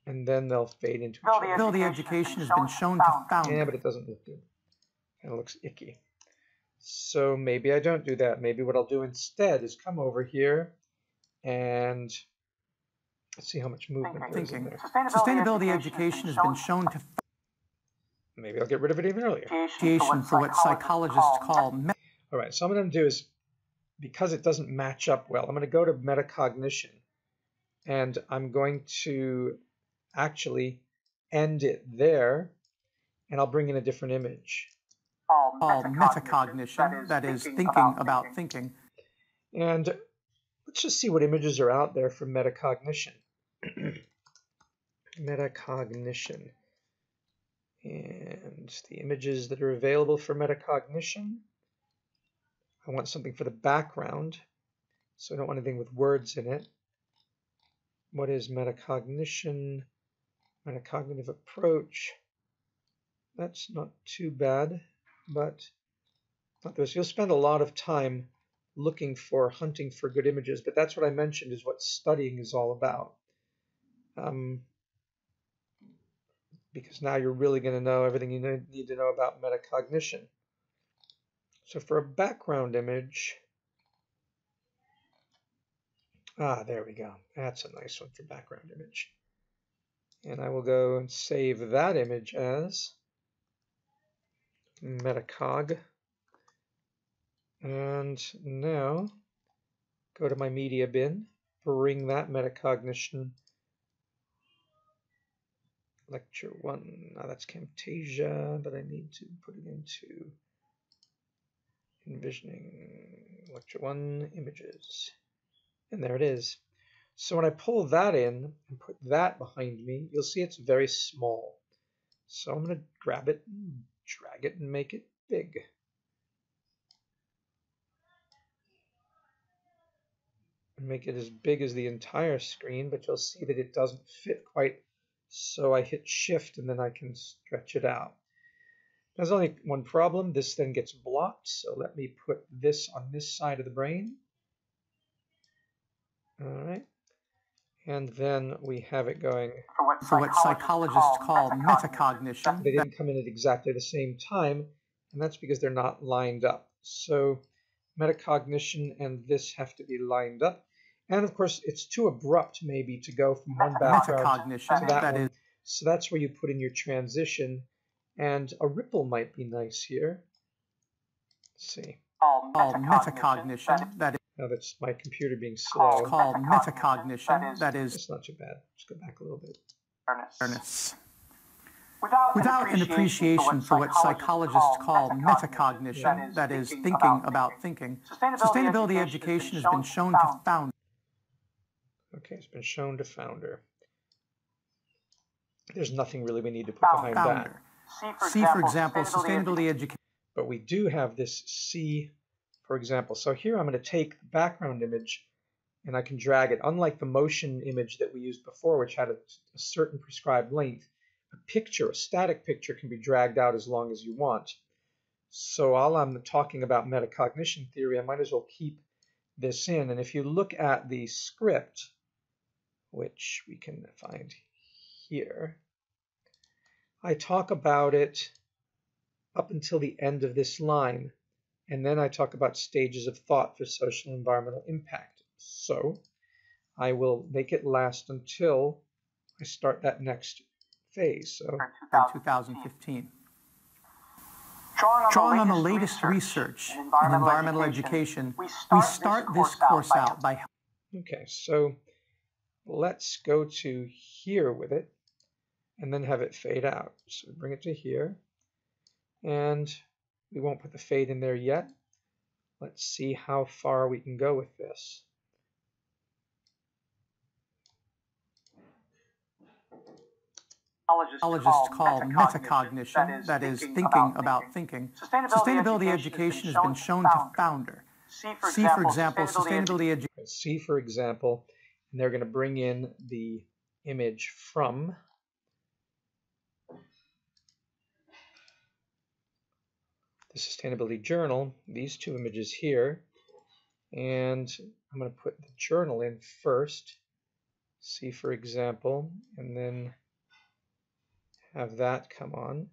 and then they'll fade into each other. Sustainability education has been shown to found. Yeah, but it doesn't look good. It looks icky. So maybe I don't do that. Maybe what I'll do instead is come over here and let's see how much movement there is in there. Sustainability education has been shown to Maybe I'll get rid of it even earlier. association for what psychologists call me- All right, so what I'm going to do is, because it doesn't match up well, I'm going to go to metacognition, and I'm going to actually end it there, and I'll bring in a different image. All metacognition, that is thinking about thinking. And let's just see what images are out there for metacognition. [CLEARS THROAT] metacognition. And the images that are available for metacognition. I want something for the background, so I don't want anything with words in it. What is metacognition? Metacognitive approach. That's not too bad, but not this. You'll spend a lot of time looking for hunting for good images, but that's what I mentioned is what studying is all about. Um, because now you're really going to know everything you need to know about metacognition. So for a background image, ah, there we go. That's a nice one for background image. And I will go and save that image as metacog. And now go to my media bin, bring that metacognition lecture one. Now that's Camtasia, but I need to put it into envisioning lecture one images. And there it is. So when I pull that in and put that behind me, you'll see it's very small. So I'm going to grab it and drag it and make it big. And make it as big as the entire screen, but you'll see that it doesn't fit quite. So I hit shift and then I can stretch it out. There's only one problem. This then gets blocked. So let me put this on this side of the brain. All right. And then we have it going. For what psychologists call metacognition. They didn't come in at exactly the same time, and that's because they're not lined up. So metacognition and this have to be lined up. And of course, it's too abrupt maybe to go from one background Metacognition, to that that one. is So that's where you put in your transition. And a ripple might be nice here. Let's see. called metacognition, that is Now that's my computer being slow. called metacognition, that is It's not too bad. Just go back a little bit. awareness. Without, Without an appreciation for what psychologists call metacognition, that is thinking about thinking, sustainability education has been shown to found Okay, it's been shown to founder. There's nothing really we need to put behind that. Founder. See, for example, sustainability education. But we do have this C, for example. So here I'm going to take the background image and I can drag it. Unlike the motion image that we used before, which had a, a certain prescribed length, a picture, a static picture, can be dragged out as long as you want. So while I'm talking about metacognition theory, I might as well keep this in. And if you look at the script, which we can find here, I talk about it up until the end of this line. And then I talk about stages of thought for social environmental impact. So I will make it last until I start that next phase. So in 2015. Drawing on the latest research in environmental education, we start this course out by Okay, so let's go to here with it and then have it fade out. So bring it to here and we won't put the fade in there yet. Let's see how far we can go with this. psychologists call metacognition, that is thinking about thinking. Sustainability education has been shown to founder. See, for example, sustainability education. See, for example, and they're going to bring in the image from the Sustainability Journal, these two images here, and I'm going to put the journal in first, see for example, and then have that come on.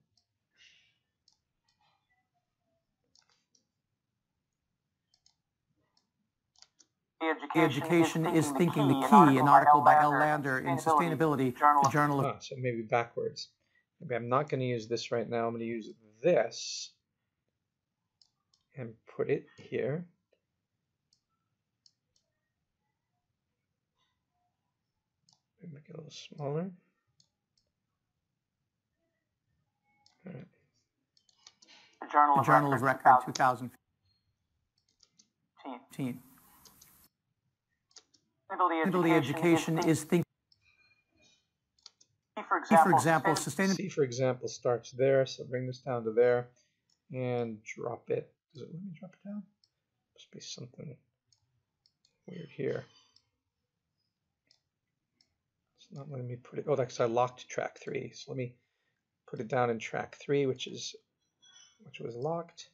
The education is thinking the key, an article by L. Lander in Sustainability, the Journal of. Oh, so maybe backwards. Maybe I'm not going to use this right now. I'm going to use this and put it here. Make it a little smaller. All right. The Journal, the Journal of Record 2015. Sustainability education is thinking. For example, for example sustainability. For example, starts there. So bring this down to there and drop it. Does it let me drop it down? Must be something weird here. It's not letting me put it. Oh, that's I locked track three. So let me put it down in track three, which is which was locked.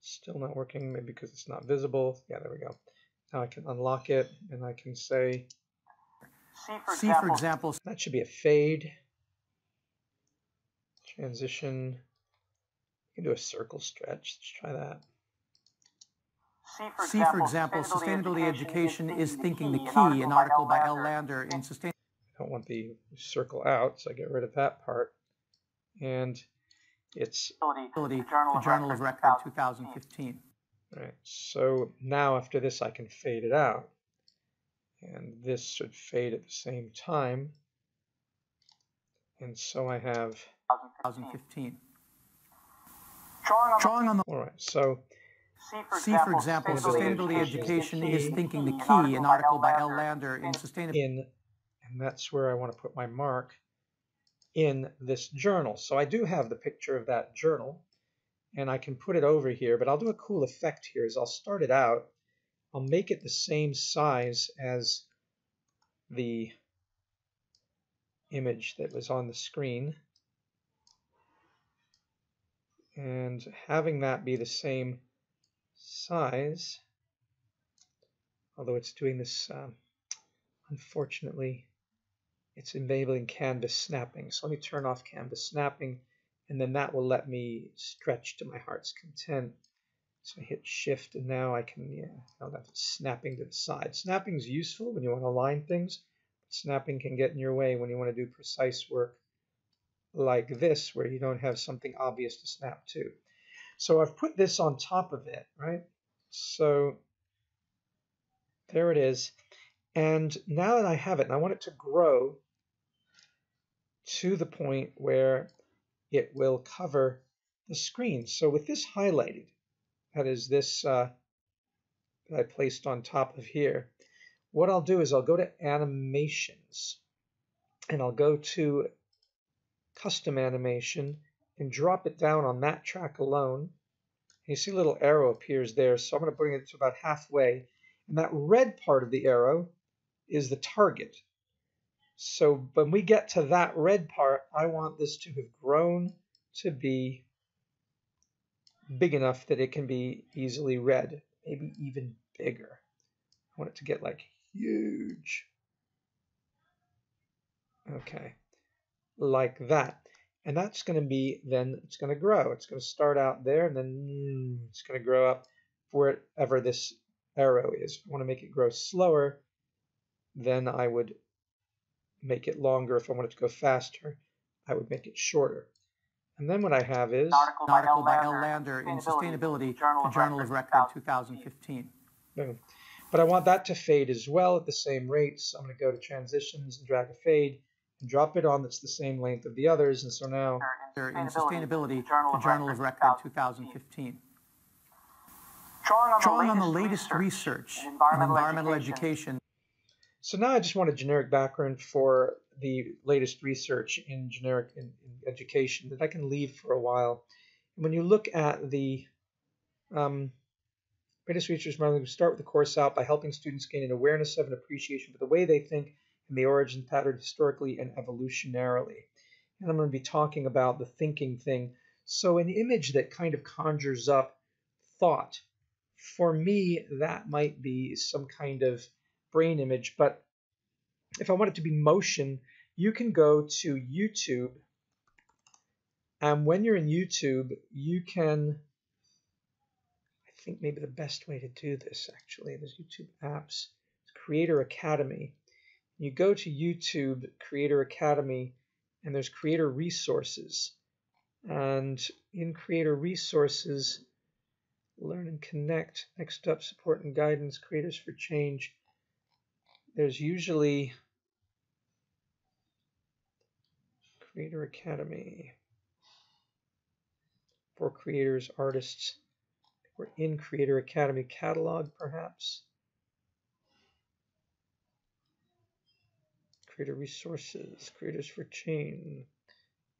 Still not working, maybe because it's not visible. Yeah, there we go. Now I can unlock it and I can say C for, C example, for example. That should be a fade. Transition. You can do a circle stretch. Let's try that. See, for C, example, for example sustainability, education, education is thinking the key, an article by L. Lander in Sustain. I don't want the circle out, so I get rid of that part. And it's the Journal, Journal of Record 2015. Right, so now after this I can fade it out. And this should fade at the same time. And so I have 2015. Drawing on the, All right, so See, for example, example sustainability, education, education is thinking the key, an article by L. Lander in Sustainability. In, and that's where I want to put my mark in this journal. So I do have the picture of that journal and I can put it over here, but I'll do a cool effect here is I'll start it out. I'll make it the same size as the image that was on the screen. And having that be the same size, although it's doing this, um, unfortunately, it's enabling canvas snapping. So let me turn off canvas snapping and then that will let me stretch to my heart's content. So I hit shift and now I can, yeah, now have snapping to the side. Snapping is useful when you want to align things. Snapping can get in your way when you want to do precise work like this where you don't have something obvious to snap to. So I've put this on top of it, right? So there it is. And now that I have it, and I want it to grow to the point where it will cover the screen. So with this highlighted, that is this uh, that I placed on top of here, what I'll do is I'll go to animations and I'll go to custom animation and drop it down on that track alone. And you see a little arrow appears there, so I'm going to bring it to about halfway. And that red part of the arrow is the target. So when we get to that red part, I want this to have grown to be big enough that it can be easily read, maybe even bigger. I want it to get like huge. Okay, like that. And that's going to be, then it's going to grow. It's going to start out there and then it's going to grow up wherever this arrow is. If I want to make it grow slower, then I would make it longer. If I wanted to go faster, I would make it shorter. And then what I have is an article, by, article by L. Lander in Sustainability, Journal, the Journal of Record 2015. Boom. But I want that to fade as well at the same rates. So I'm going to go to transitions and drag a fade and drop it on that's the same length of the others. And so now in Sustainability, Journal the Journal of Record 2015. Drawing on, Drawing the, on the latest research, research in environmental, environmental education. education so now I just want a generic background for the latest research in generic in, in education that I can leave for a while. And when you look at the um, latest research, we start with the course out by helping students gain an awareness of and appreciation for the way they think and the origin pattern historically and evolutionarily. And I'm going to be talking about the thinking thing. So an image that kind of conjures up thought. For me, that might be some kind of brain image. But if I want it to be motion, you can go to YouTube. And when you're in YouTube, you can, I think maybe the best way to do this actually, there's YouTube apps. Creator Academy. You go to YouTube Creator Academy and there's Creator Resources. And in Creator Resources, Learn and Connect, Next Up, Support and Guidance, Creators for Change. There's usually Creator Academy for creators, artists. We're in Creator Academy catalog, perhaps. Creator Resources, Creators for Change,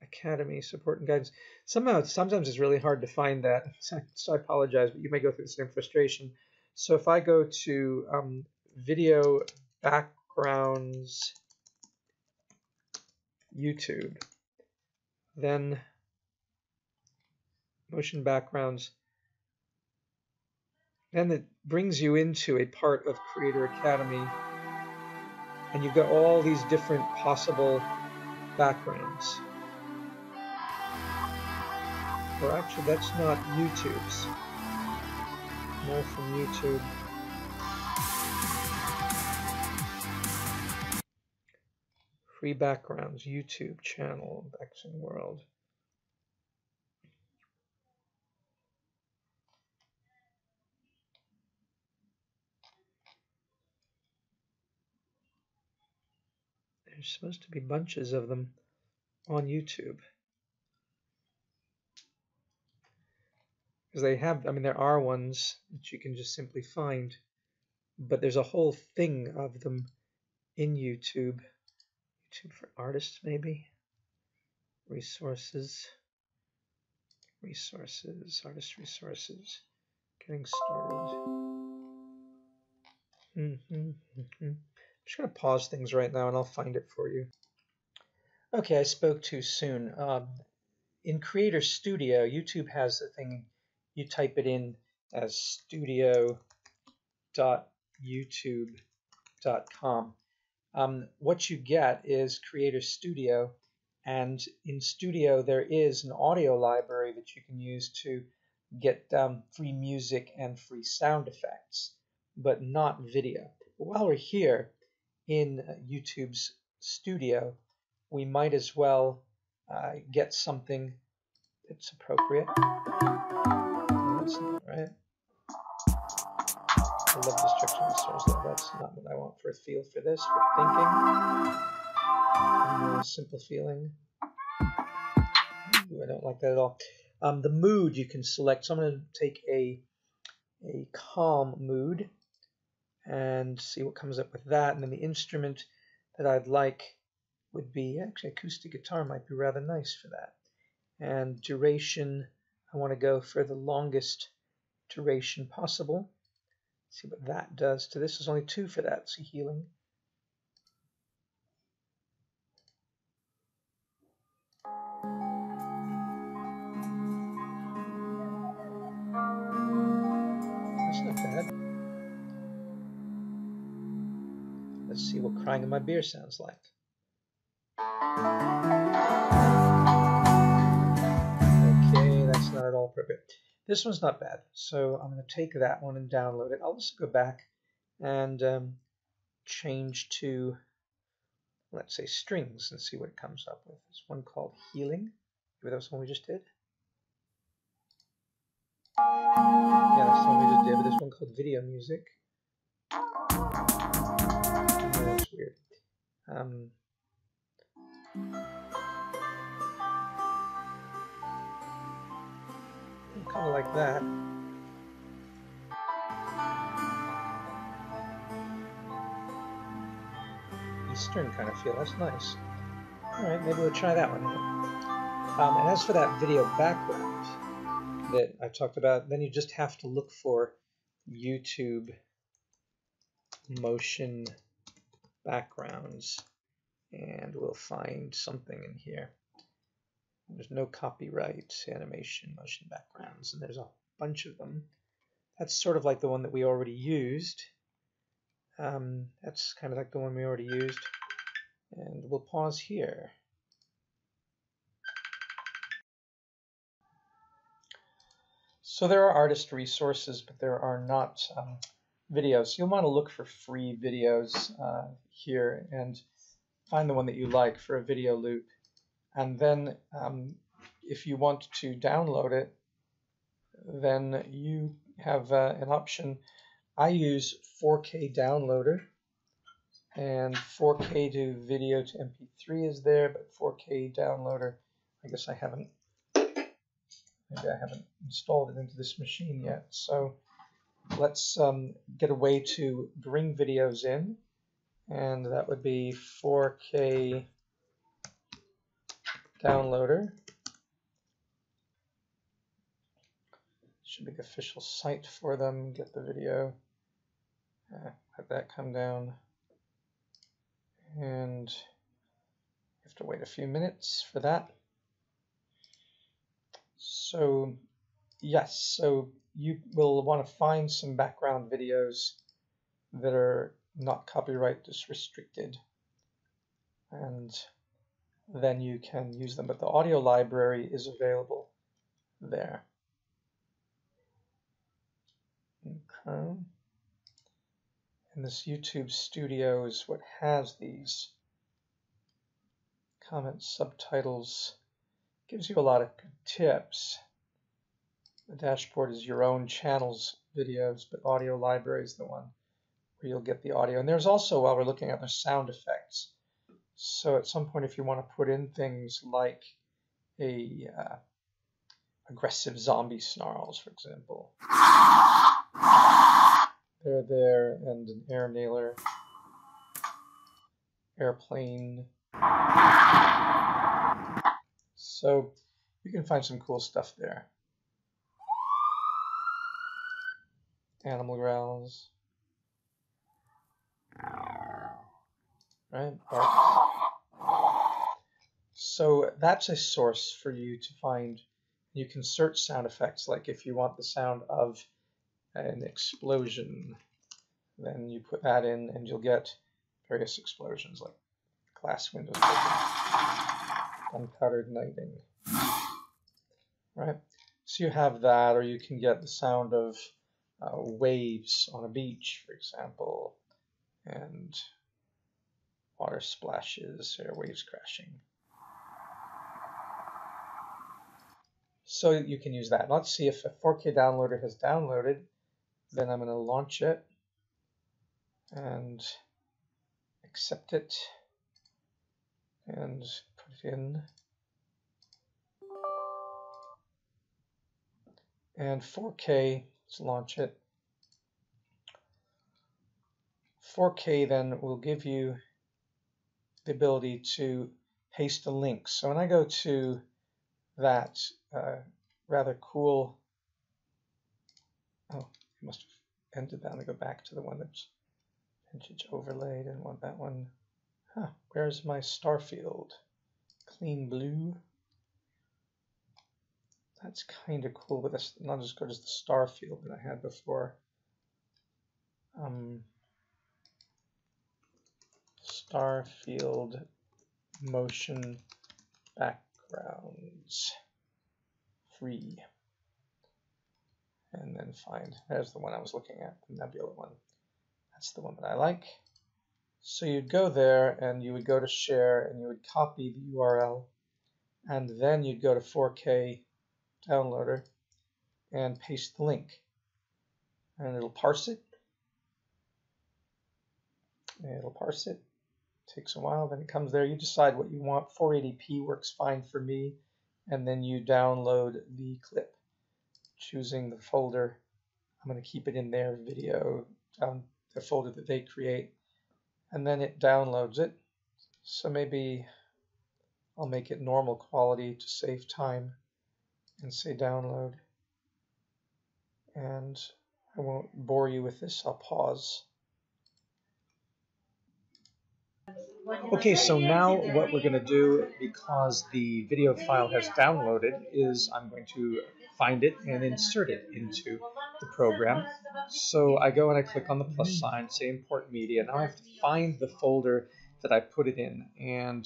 Academy, Support and Guidance. Somehow, sometimes it's really hard to find that, [LAUGHS] so I apologize, but you may go through the same frustration. So if I go to um, Video Backgrounds, YouTube, then motion backgrounds, then it brings you into a part of Creator Academy and you've got all these different possible backgrounds. Or actually, that's not YouTube's. More from YouTube. Free backgrounds, YouTube channel, Vexing World. There's supposed to be bunches of them on YouTube. Because they have, I mean, there are ones that you can just simply find, but there's a whole thing of them in YouTube. YouTube for artists, maybe. Resources. Resources, artist resources. Getting started. Mm -hmm, mm -hmm just going to pause things right now and I'll find it for you. Okay, I spoke too soon. Um, in Creator Studio, YouTube has a thing, you type it in as studio.youtube.com. Um, what you get is Creator Studio, and in Studio there is an audio library that you can use to get um, free music and free sound effects, but not video. But while we're here, in YouTube's studio, we might as well uh, get something that's appropriate. That's not right. I love destruction of stars, though. That's not what I want for a feel for this. For thinking, and, simple feeling. Ooh, I don't like that at all. Um, the mood you can select. So I'm going to take a a calm mood and see what comes up with that. And then the instrument that I'd like would be actually acoustic guitar might be rather nice for that. And duration, I want to go for the longest duration possible. See what that does to this. There's only two for that. See healing. See what crying in my beer sounds like. Okay, that's not at all perfect. This one's not bad, so I'm going to take that one and download it. I'll just go back and um, change to, let's say, strings and see what it comes up with. There's one called Healing. Maybe that was the one we just did. Yeah, that's the one we just did, but there's one called Video Music weird. Um, kind of like that. Eastern kind of feel. That's nice. All right, maybe we'll try that one. Um, and as for that video background that I talked about, then you just have to look for YouTube motion backgrounds and we'll find something in here. There's no copyright, animation, motion backgrounds, and there's a bunch of them. That's sort of like the one that we already used. Um, that's kind of like the one we already used. And we'll pause here. So there are artist resources, but there are not um, videos. You'll want to look for free videos uh, here and find the one that you like for a video loop. And then um, if you want to download it, then you have uh, an option. I use 4K downloader and 4K to video to MP3 is there, but 4K downloader, I guess I haven't, maybe I haven't installed it into this machine yet. So let's um, get a way to bring videos in, and that would be 4K downloader. Should be the official site for them. Get the video. Uh, let that come down. And you have to wait a few minutes for that. So, yes, so you will want to find some background videos that are not copyright restricted. And then you can use them. But the audio library is available there. Okay. And this YouTube Studio is what has these comments, subtitles, gives you a lot of good tips. The dashboard is your own channel's videos, but audio library is the one where you'll get the audio. And there's also, while we're looking at the sound effects, so at some point, if you want to put in things like a uh, aggressive zombie snarls, for example, they're there, and an air nailer, airplane. So you can find some cool stuff there. Animal growls. Right? [SIGHS] So that's a source for you to find. You can search sound effects, like if you want the sound of an explosion, then you put that in and you'll get various explosions like glass windows open, gunpowder igniting. Right? So you have that, or you can get the sound of uh, waves on a beach, for example, and water splashes or waves crashing. So you can use that. Let's see if a 4K downloader has downloaded. Then I'm going to launch it and accept it and put it in. And 4K, let's launch it. 4K then will give you the ability to paste a link. So when I go to that uh, rather cool, oh, it must have ended that. Let me go back to the one that's vintage overlay. Didn't want that one. Huh, where's my Starfield? Clean blue. That's kind of cool, but that's not as good as the Starfield that I had before. Um, Starfield motion backgrounds free. And then find, there's the one I was looking at, the Nebula one. That's the one that I like. So you'd go there and you would go to share and you would copy the URL and then you'd go to 4K downloader and paste the link. And it'll parse it. It'll parse it takes a while, then it comes there. You decide what you want. 480p works fine for me. And then you download the clip, choosing the folder. I'm going to keep it in their video, down the folder that they create. And then it downloads it. So maybe I'll make it normal quality to save time and say download. And I won't bore you with this. I'll pause. Okay, so now what we're going to do, because the video file has downloaded, is I'm going to find it and insert it into the program. So I go and I click on the plus sign, say import media. Now I have to find the folder that I put it in. And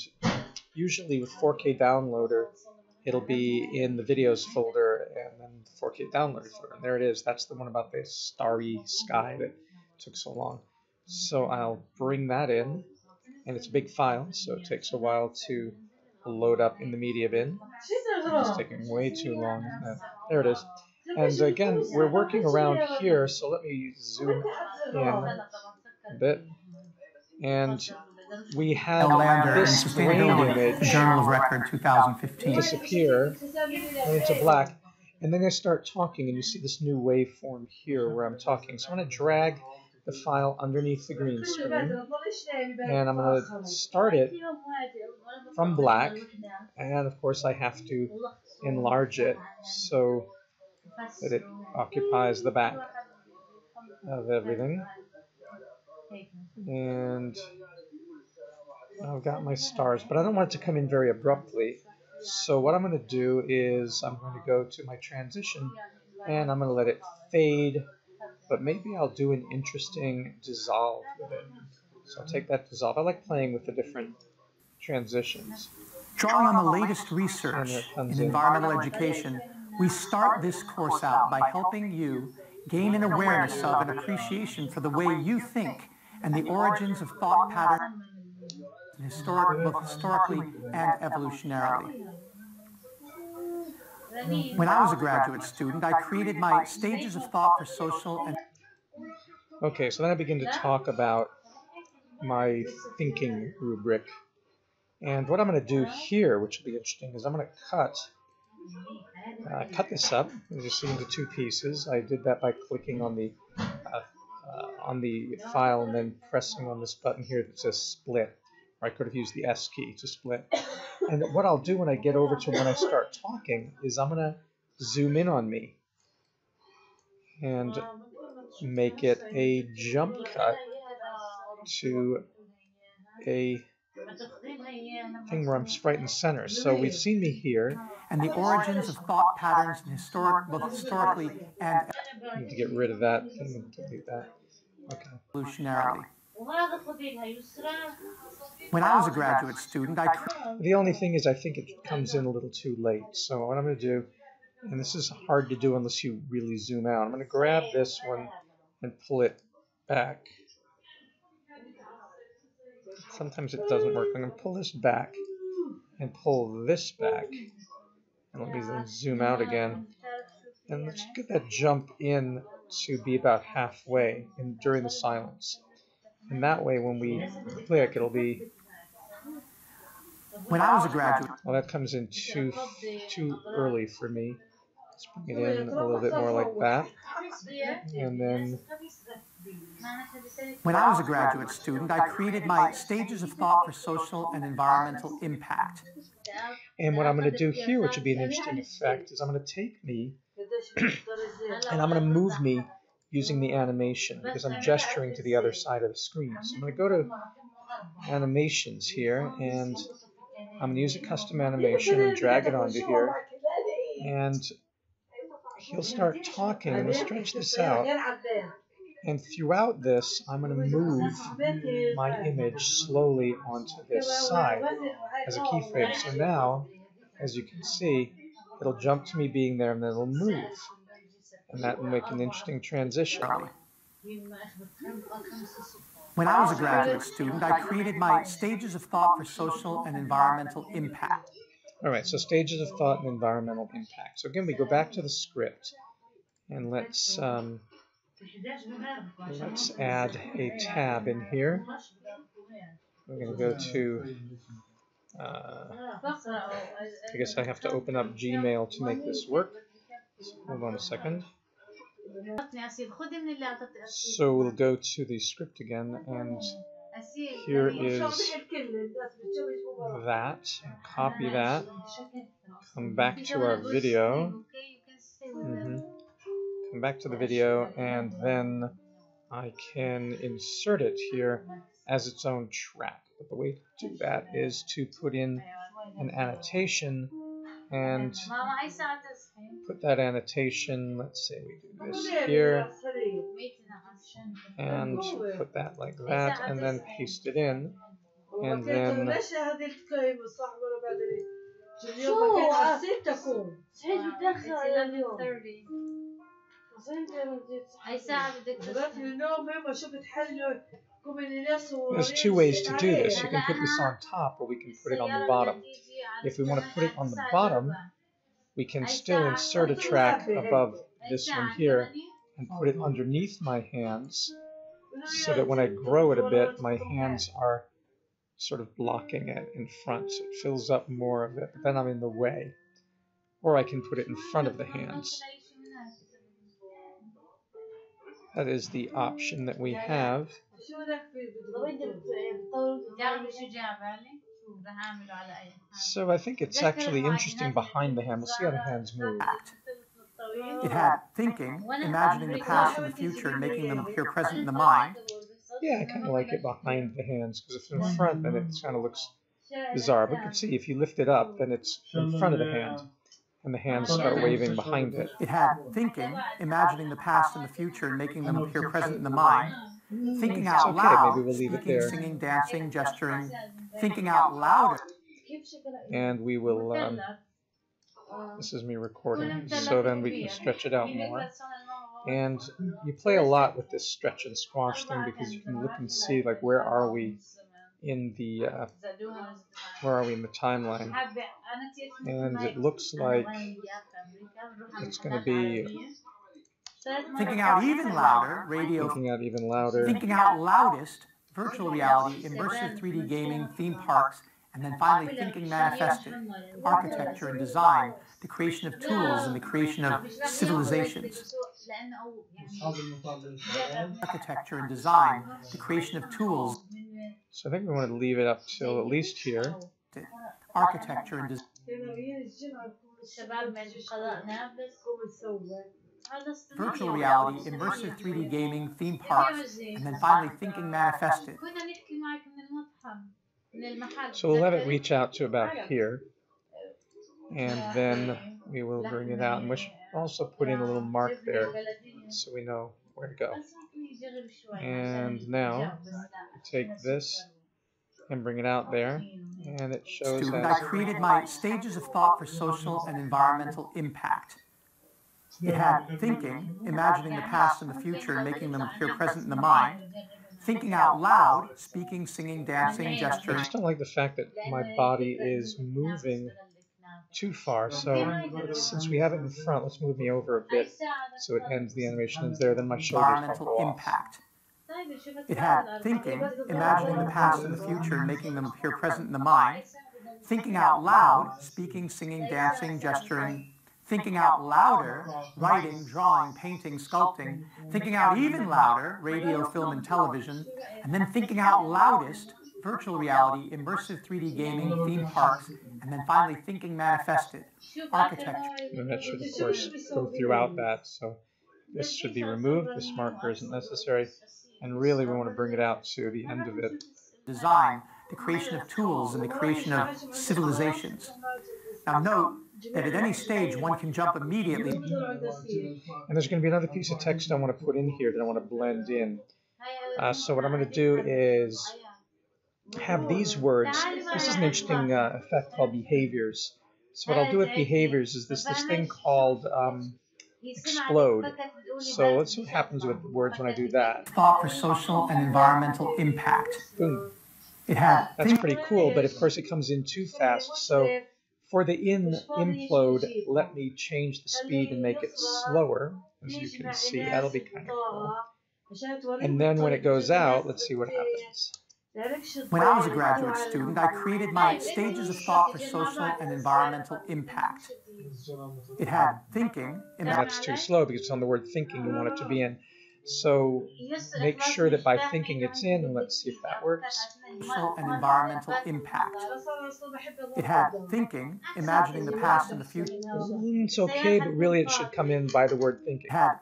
usually with 4K downloader, it'll be in the videos folder and then the 4K downloader folder. And there it is. That's the one about the starry sky that took so long. So I'll bring that in, and it's a big file, so it takes a while to load up in the media bin. It's taking way too long. Uh, there it is. And again, we're working around here, so let me zoom in a bit. And we have Lander this brain image Journal of Record 2015. disappear into black. And then I start talking, and you see this new waveform here where I'm talking. So I'm going to drag the file underneath the green screen, and I'm going to start it from black. And of course, I have to enlarge it so that it occupies the back of everything. And I've got my stars, but I don't want it to come in very abruptly. So what I'm going to do is I'm going to go to my transition and I'm going to let it fade, but maybe I'll do an interesting dissolve with it. So I'll take that dissolve. I like playing with the different transitions. Drawing on the latest research And it comes in in. environmental education, we start this course out by helping you gain an awareness of and appreciation for the way you think and the origins of thought patterns historic, both historically and evolutionarily. When I was a graduate student, I created my stages of thought for social and Okay, so then I begin to talk about my thinking rubric. And what I'm going to do here, which will be interesting, is I'm going to cut uh, cut this up, as you see, into two pieces. I did that by clicking on the uh, uh, on the file and then pressing on this button here that says split. Or I could have used the S key to split. And what I'll do when I get over to when I start talking is I'm going to zoom in on me and um, make it a jump cut to a thing where I'm right in the center. So we've seen me here. and the origins of thought patterns in historic, both historically and I need to get rid of that and delete that. Okay. evolutionarily. When I was a graduate student, I The only thing is I think it comes in a little too late. So what I'm going to do, and this is hard to do unless you really zoom out, I'm going to grab this one and pull it back. Sometimes it doesn't work. I'm going to pull this back and pull this back. And let me then zoom out again. And let's get that jump in to be about halfway in, during the silence. And that way, when we click, it'll be when I was a graduate well, that comes in too too early for me. Let's bring it in a little bit more like that, and then When I was a graduate student, I created my stages of thought for social and environmental impact. and what I'm going to do here, which would be an interesting effect, is I'm going to take me [CLEARS THROAT] and I'm going to move me using the animation because I'm gesturing to the other side of the screen. So I'm going to go to animations here, and I'm going to use a custom animation and drag it onto here, and he'll start talking. I'm going to stretch this out. And throughout this, I'm going to move my image slowly onto this side as a keyframe. So now, as you can see, it'll jump to me being there and then it'll move. And that will make an interesting transition. When I was a graduate student, I created my stages of thought for social and environmental impact. All right, so stages of thought and environmental impact. So again, we go back to the script and let's um, let's add a tab in here. We're going to go to, uh, I guess I have to open up Gmail to make this work. So hold on a second. So we'll go to the script again, and here is that. Copy that. Come back to our video. Mm -hmm. Come back to the video, and then I can insert it here as its own track. But the way to do that is to put in an annotation and put that annotation, let's say we do this here, and put that like that, and then paste it in, and then بس there's two ways to do this. You can put this on top or we can put it on the bottom. If we want to put it on the bottom, we can still insert a track above this one here and put it underneath my hands so that when I grow it a bit, my hands are sort of blocking it in front. So it fills up more of it, but then I'm in the way. Or I can put it in front of the hands. That is the option that we have. So I think it's actually interesting behind the hand. We'll see how the hands move. It had thinking, imagining the past and the future, and making them appear present in the mind. Yeah, I kind of like it behind the hands because if in front, then it kind of looks bizarre. But you can see if you lift it up, then it's in front of the hand and the hands start waving behind it. It had thinking, imagining the past and the future, and making them appear present in the mind. Thinking out okay, loud, maybe we'll leave it there. singing, dancing, gesturing, thinking out louder. And we will. Um, this is me recording, so then we can stretch it out more. And you play a lot with this stretch and squash thing because you can look and see like where are we in the uh, where are we in the timeline. And it looks like it's going to be thinking out even louder, radio, thinking out even louder. thinking out loudest, virtual reality, immersive 3D gaming, theme parks, and then finally thinking manifested, architecture and design, the creation of tools and the creation of civilizations. Architecture and design, the creation of tools, so I think we want to leave it up till at least here. Architecture and design. Virtual reality, immersive 3D gaming, theme parks, and then finally thinking manifested. So we'll have it reach out to about here, and then we will bring it out, and we should also put in a little mark there so we know where to go. And now, Take this and bring it out there. And it shows Student, I created my stages of thought for social and environmental impact. It had thinking, imagining the past and the future, and making them appear present in the mind. Thinking out loud, speaking, singing, dancing, gesturing. I just don't like the fact that my body is moving too far. So since we have it in front, let's move me over a bit so it ends the animation ends there. Then my shoulders don't environmental go off. impact. It had thinking, imagining the past and the future, and making them appear present in the mind. Thinking out loud, speaking, singing, dancing, gesturing. Thinking out louder, writing, drawing, painting, sculpting. Thinking out even louder, radio, film, and television. And then thinking out loudest, virtual reality, immersive 3D gaming, theme parks, and then finally thinking manifested, architecture. And that should, of course, go throughout that. So this should be removed. This marker isn't necessary. And really, we want to bring it out to the end of it. design, the creation of tools, and the creation of civilizations. Now note that at any stage one can jump immediately And there's going to be another piece of text I want to put in here that I want to blend in. Uh, so what I'm going to do is have these words. This is an interesting uh, effect called behaviors. So what I'll do with behaviors is this this thing called um, explode. So let's see what happens with words when I do that. thought for social and environmental impact. Boom. It had That's pretty cool, but of course it comes in too fast. So for the in implode, let me change the speed and make it slower. As you can see, that'll be kind of cool. And then when it goes out, let's see what happens. When I was a graduate student, I created my stages of thought for social and environmental impact. It had thinking, And that's too slow because it's on the word thinking you want it to be in. So make sure that by thinking it's in, and let's see if that works. social and environmental impact. It had thinking, imagining the past and the future. Mm, It's okay, but really it should come in by the word thinking. It had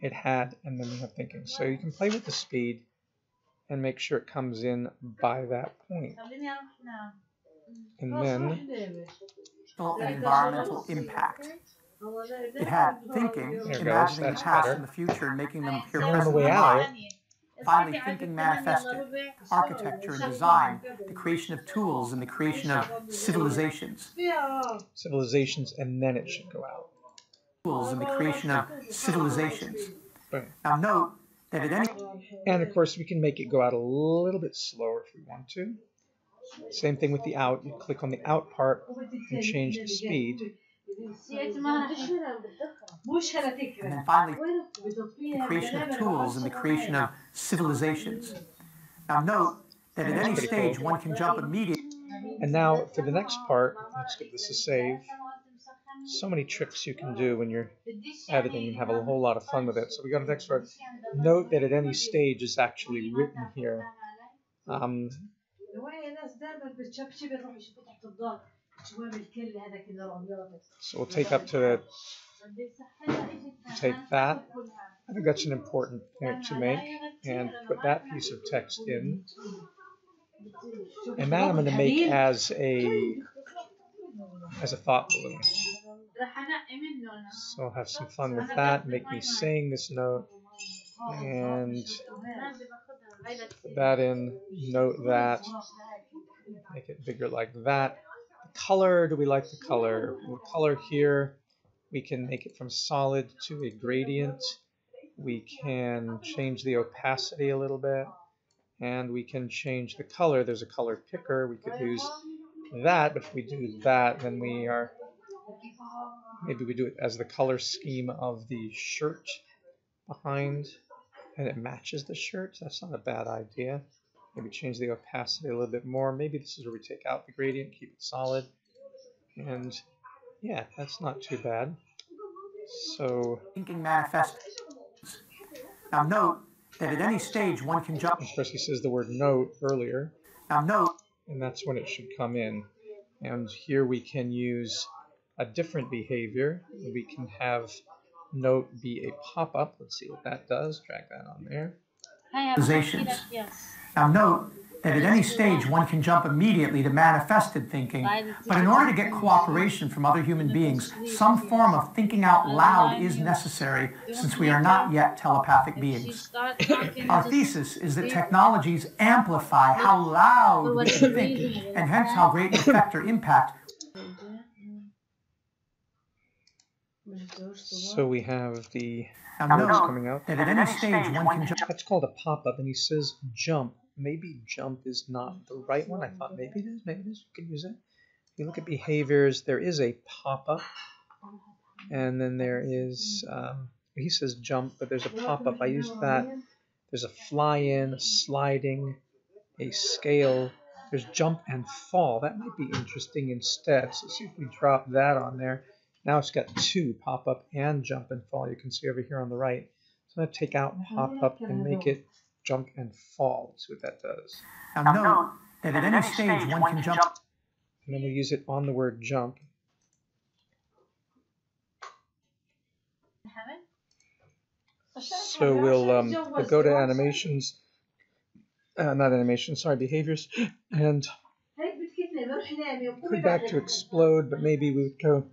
It had, and then you have thinking. So you can play with the speed and make sure it comes in by that point. And then social environmental impact. It had thinking, There imagining the past and the future, and making them appear And on the way in the out. Finally, thinking manifested, architecture and design, the creation of tools, and the creation of civilizations. civilizations, and then it should go out tools in the creation of civilizations. Boom. Now note that at any and of course we can make it go out a little bit slower if we want to. Same thing with the out. You click on the out part and change the speed. And then finally, the creation of tools and the creation of civilizations. Now note that at any stage cool. one can jump immediately. And now for the next part, let's give this a save so many tricks you can do when you're editing and have a whole lot of fun with it. So we got an next. Note that at any stage is actually written here. Um, so we'll take up to the, take that. I think that's an important point to make and put that piece of text in. And that I'm going to make as a as a thought balloon. So I'll have some fun with that. Make me saying this note and put that in. Note that. Make it bigger like that. The color, do we like the color? The color here, we can make it from solid to a gradient. We can change the opacity a little bit. And we can change the color. There's a color picker. We could use that. But if we do that, then we are maybe we do it as the color scheme of the shirt behind and it matches the shirt. That's not a bad idea. Maybe change the opacity a little bit more. Maybe this is where we take out the gradient, keep it solid. And yeah, that's not too bad. So thinking manifest. Now note that at any stage one can jump of course he says the word note earlier, now note and that's when it should come in. And here we can use a different behavior. We can have note be a pop-up. Let's see what that does. Drag that on there. Civilizations. Now note that at any stage one can jump immediately to manifested thinking, but in order to get cooperation from other human beings, some form of thinking out loud is necessary since we are not yet telepathic beings. Our thesis is that technologies amplify how loud we can think, and hence how great an effect or impact So we have the Now words note coming out. that at any stage one can jump That's called a pop-up, and he says jump. Maybe jump is not the right one. I thought maybe it is. Maybe it is. You can use it. If you look at behaviors, there is a pop-up, and then there is. Um, he says jump, but there's a pop-up. I used that. There's a fly-in, a sliding, a scale. There's jump and fall. That might be interesting instead. So see if we drop that on there. Now it's got two, pop up and jump and fall. You can see over here on the right. So I'm going to take out pop up and make it jump and fall. Let's see what that does. Now note that at any stage one can jump. And then we use it on the word jump. So we'll, um, we'll go to animations, uh, not animations, sorry, behaviors, [GASPS] and go back to explode, but maybe we would go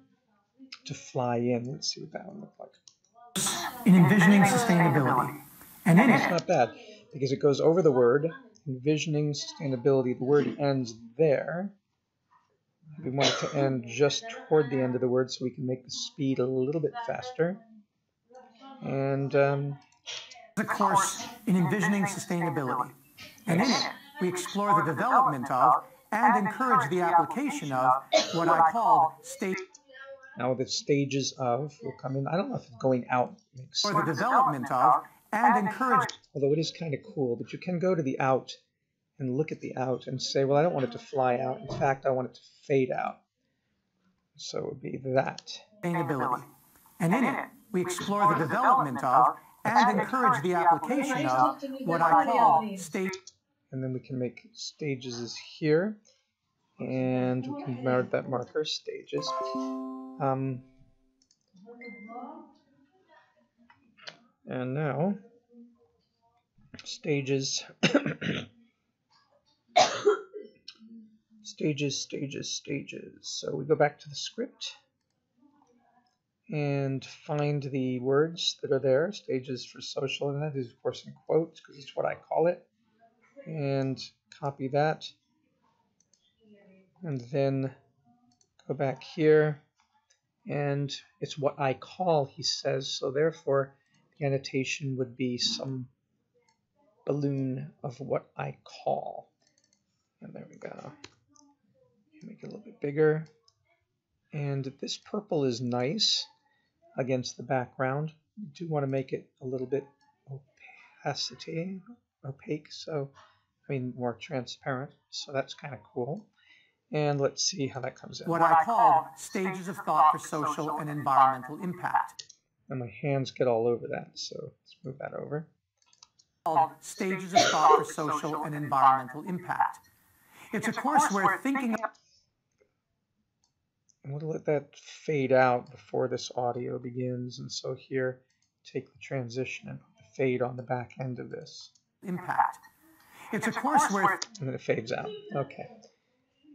to fly in. Let's see what that one looks like. in envisioning sustainability. And in It's it, not bad because it goes over the word, envisioning sustainability. The word ends there. We want it to end just toward the end of the word so we can make the speed a little bit faster. And um, course in envisioning sustainability. And in it, we explore the development of and encourage the application of what I called state now the stages of will come in. I don't know if going out makes sense. or the development of and encourage although it is kind of cool, but you can go to the out and look at the out and say, well, I don't want it to fly out. In fact, I want it to fade out. So it would be that. sustainability. And in it, we explore the development of and encourage the application of what I call state And then we can make stages is here. And we can mark that marker, stages. Um, and now, stages. [COUGHS] stages, stages, stages. So we go back to the script and find the words that are there. Stages for social, and that is, of course, in quotes because it's what I call it. And copy that. And then go back here and it's what I call, he says, so therefore the annotation would be some balloon of what I call. And there we go. Make it a little bit bigger. And this purple is nice against the background. You do want to make it a little bit opacity, opaque, so I mean more transparent. So that's kind of cool. And let's see how that comes in. What I called stages of thought for social and environmental impact. And my hands get all over that, so let's move that over. Called stages of thought for social and environmental impact. It's a course where thinking. I'm going to let that fade out before this audio begins. And so here, take the transition and put the fade on the back end of this. Impact. It's a course where. And then it fades out. Okay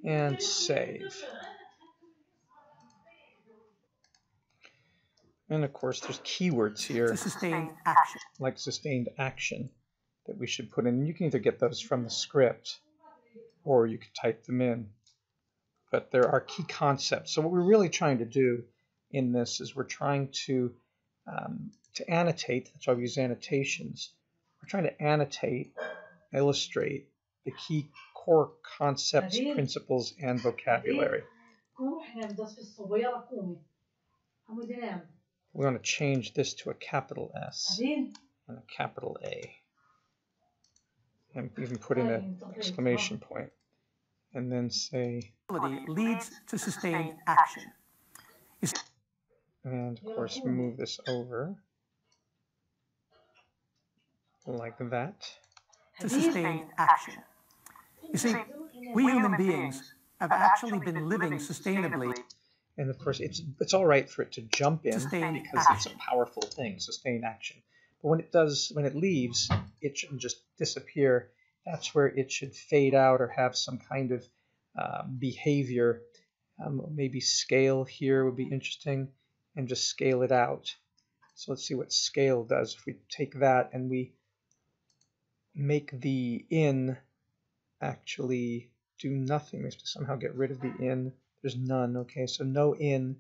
and save. And of course, there's keywords here. Sustained action. Like sustained action that we should put in. You can either get those from the script or you could type them in. But there are key concepts. So what we're really trying to do in this is we're trying to um, to annotate. That's why we use annotations. We're trying to annotate, illustrate the key core concepts, principles, and vocabulary. We're going to change this to a capital S and a capital A. And even put in an exclamation point. And then say leads to sustained action. And of course move this over like that. To sustain action. You see, we human beings have actually been living sustainably. And of course, it's it's all right for it to jump in because it's a powerful thing, sustain action. But when it does, when it leaves, it shouldn't just disappear. That's where it should fade out or have some kind of uh, behavior. Um, maybe scale here would be interesting, and just scale it out. So let's see what scale does. If we take that and we make the in actually do nothing. We have to somehow get rid of the in. There's none. Okay, so no in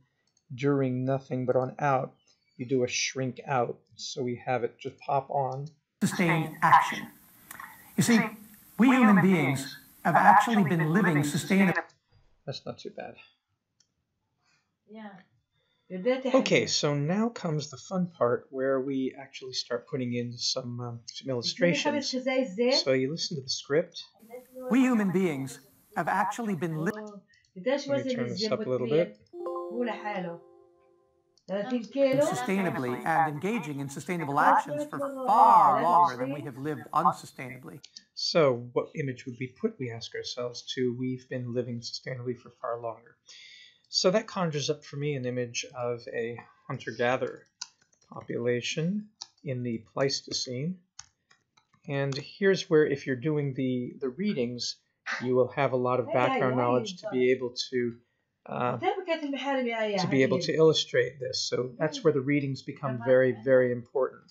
during nothing, but on out, you do a shrink out. So we have it just pop on. Sustained action. You see, we human beings have actually been living sustainably. That's not too bad. Yeah. Okay, so now comes the fun part where we actually start putting in some, um, some illustrations. So you listen to the script. We human beings have actually been living. Let me turn this up a little bit. Sustainably and engaging in sustainable actions for far longer than we have lived unsustainably. So, what image would we put, we ask ourselves, to we've been living sustainably for far longer? So that conjures up for me an image of a hunter-gatherer population in the Pleistocene. And here's where if you're doing the, the readings, you will have a lot of background knowledge to be able to uh, to be able to illustrate this. So that's where the readings become very, very important.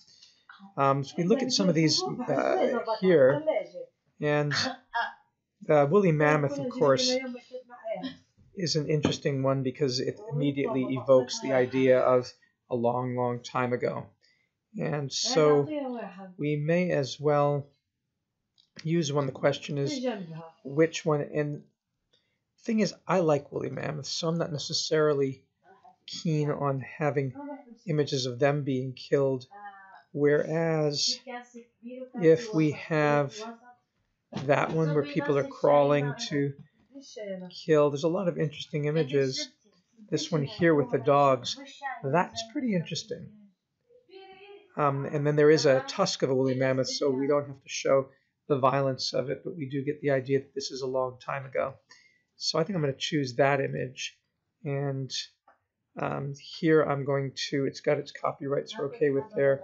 Um, so we look at some of these uh, here, and [LAUGHS] uh, woolly mammoth, of course, is an interesting one because it immediately evokes the idea of a long, long time ago. And so we may as well use one. The question is which one. And thing is, I like woolly mammoths, so I'm not necessarily keen on having images of them being killed. Whereas if we have that one where people are crawling to kill. There's a lot of interesting images. This one here with the dogs, that's pretty interesting. Um, and then there is a tusk of a woolly mammoth, so we don't have to show the violence of it, but we do get the idea that this is a long time ago. So I think I'm going to choose that image. And um, here I'm going to, it's got its copyrights are okay with there.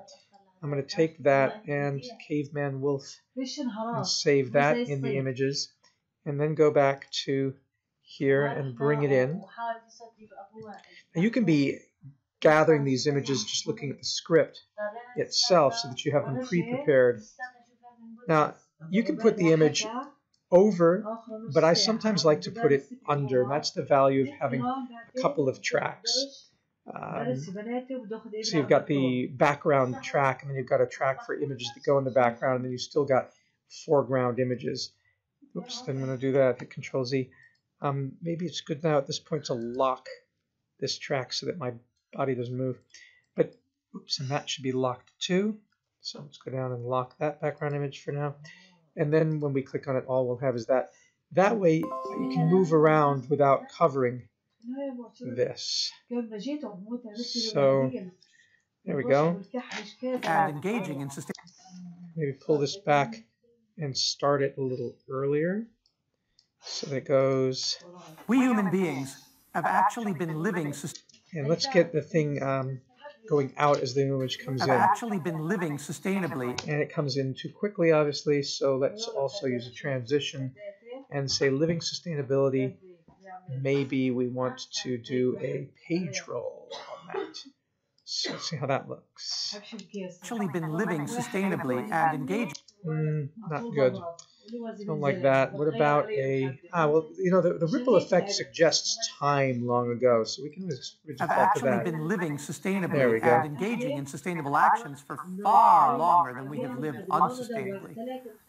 I'm going to take that and caveman wolf and save that in the images and then go back to here and bring it in. Now you can be gathering these images, just looking at the script itself so that you have them pre-prepared. Now, you can put the image over, but I sometimes like to put it under. That's the value of having a couple of tracks. Um, so you've got the background track, and then you've got a track for images that go in the background, and then you've still got foreground images. Oops, didn't want to do that. Hit Control Z. Um, maybe it's good now at this point to lock this track so that my body doesn't move. But oops, and that should be locked too. So let's go down and lock that background image for now. And then when we click on it, all we'll have is that. That way you can move around without covering this. So, There we go. And engaging in sustain. Maybe pull this back and start it a little earlier. So that goes, We human beings have actually been living and let's get the thing um, going out as the image comes I've in. actually been living sustainably And it comes in too quickly, obviously, so let's also use a transition and say living sustainability. Maybe we want to do a page roll on that. So let's see how that looks. actually been living sustainably and engaged. Mm, not good. Don't like that. What about a ah? Well, you know, the, the ripple effect suggests time long ago, so we can always have default to actually that. been living sustainably and engaging in sustainable actions for far longer than we have lived unsustainably.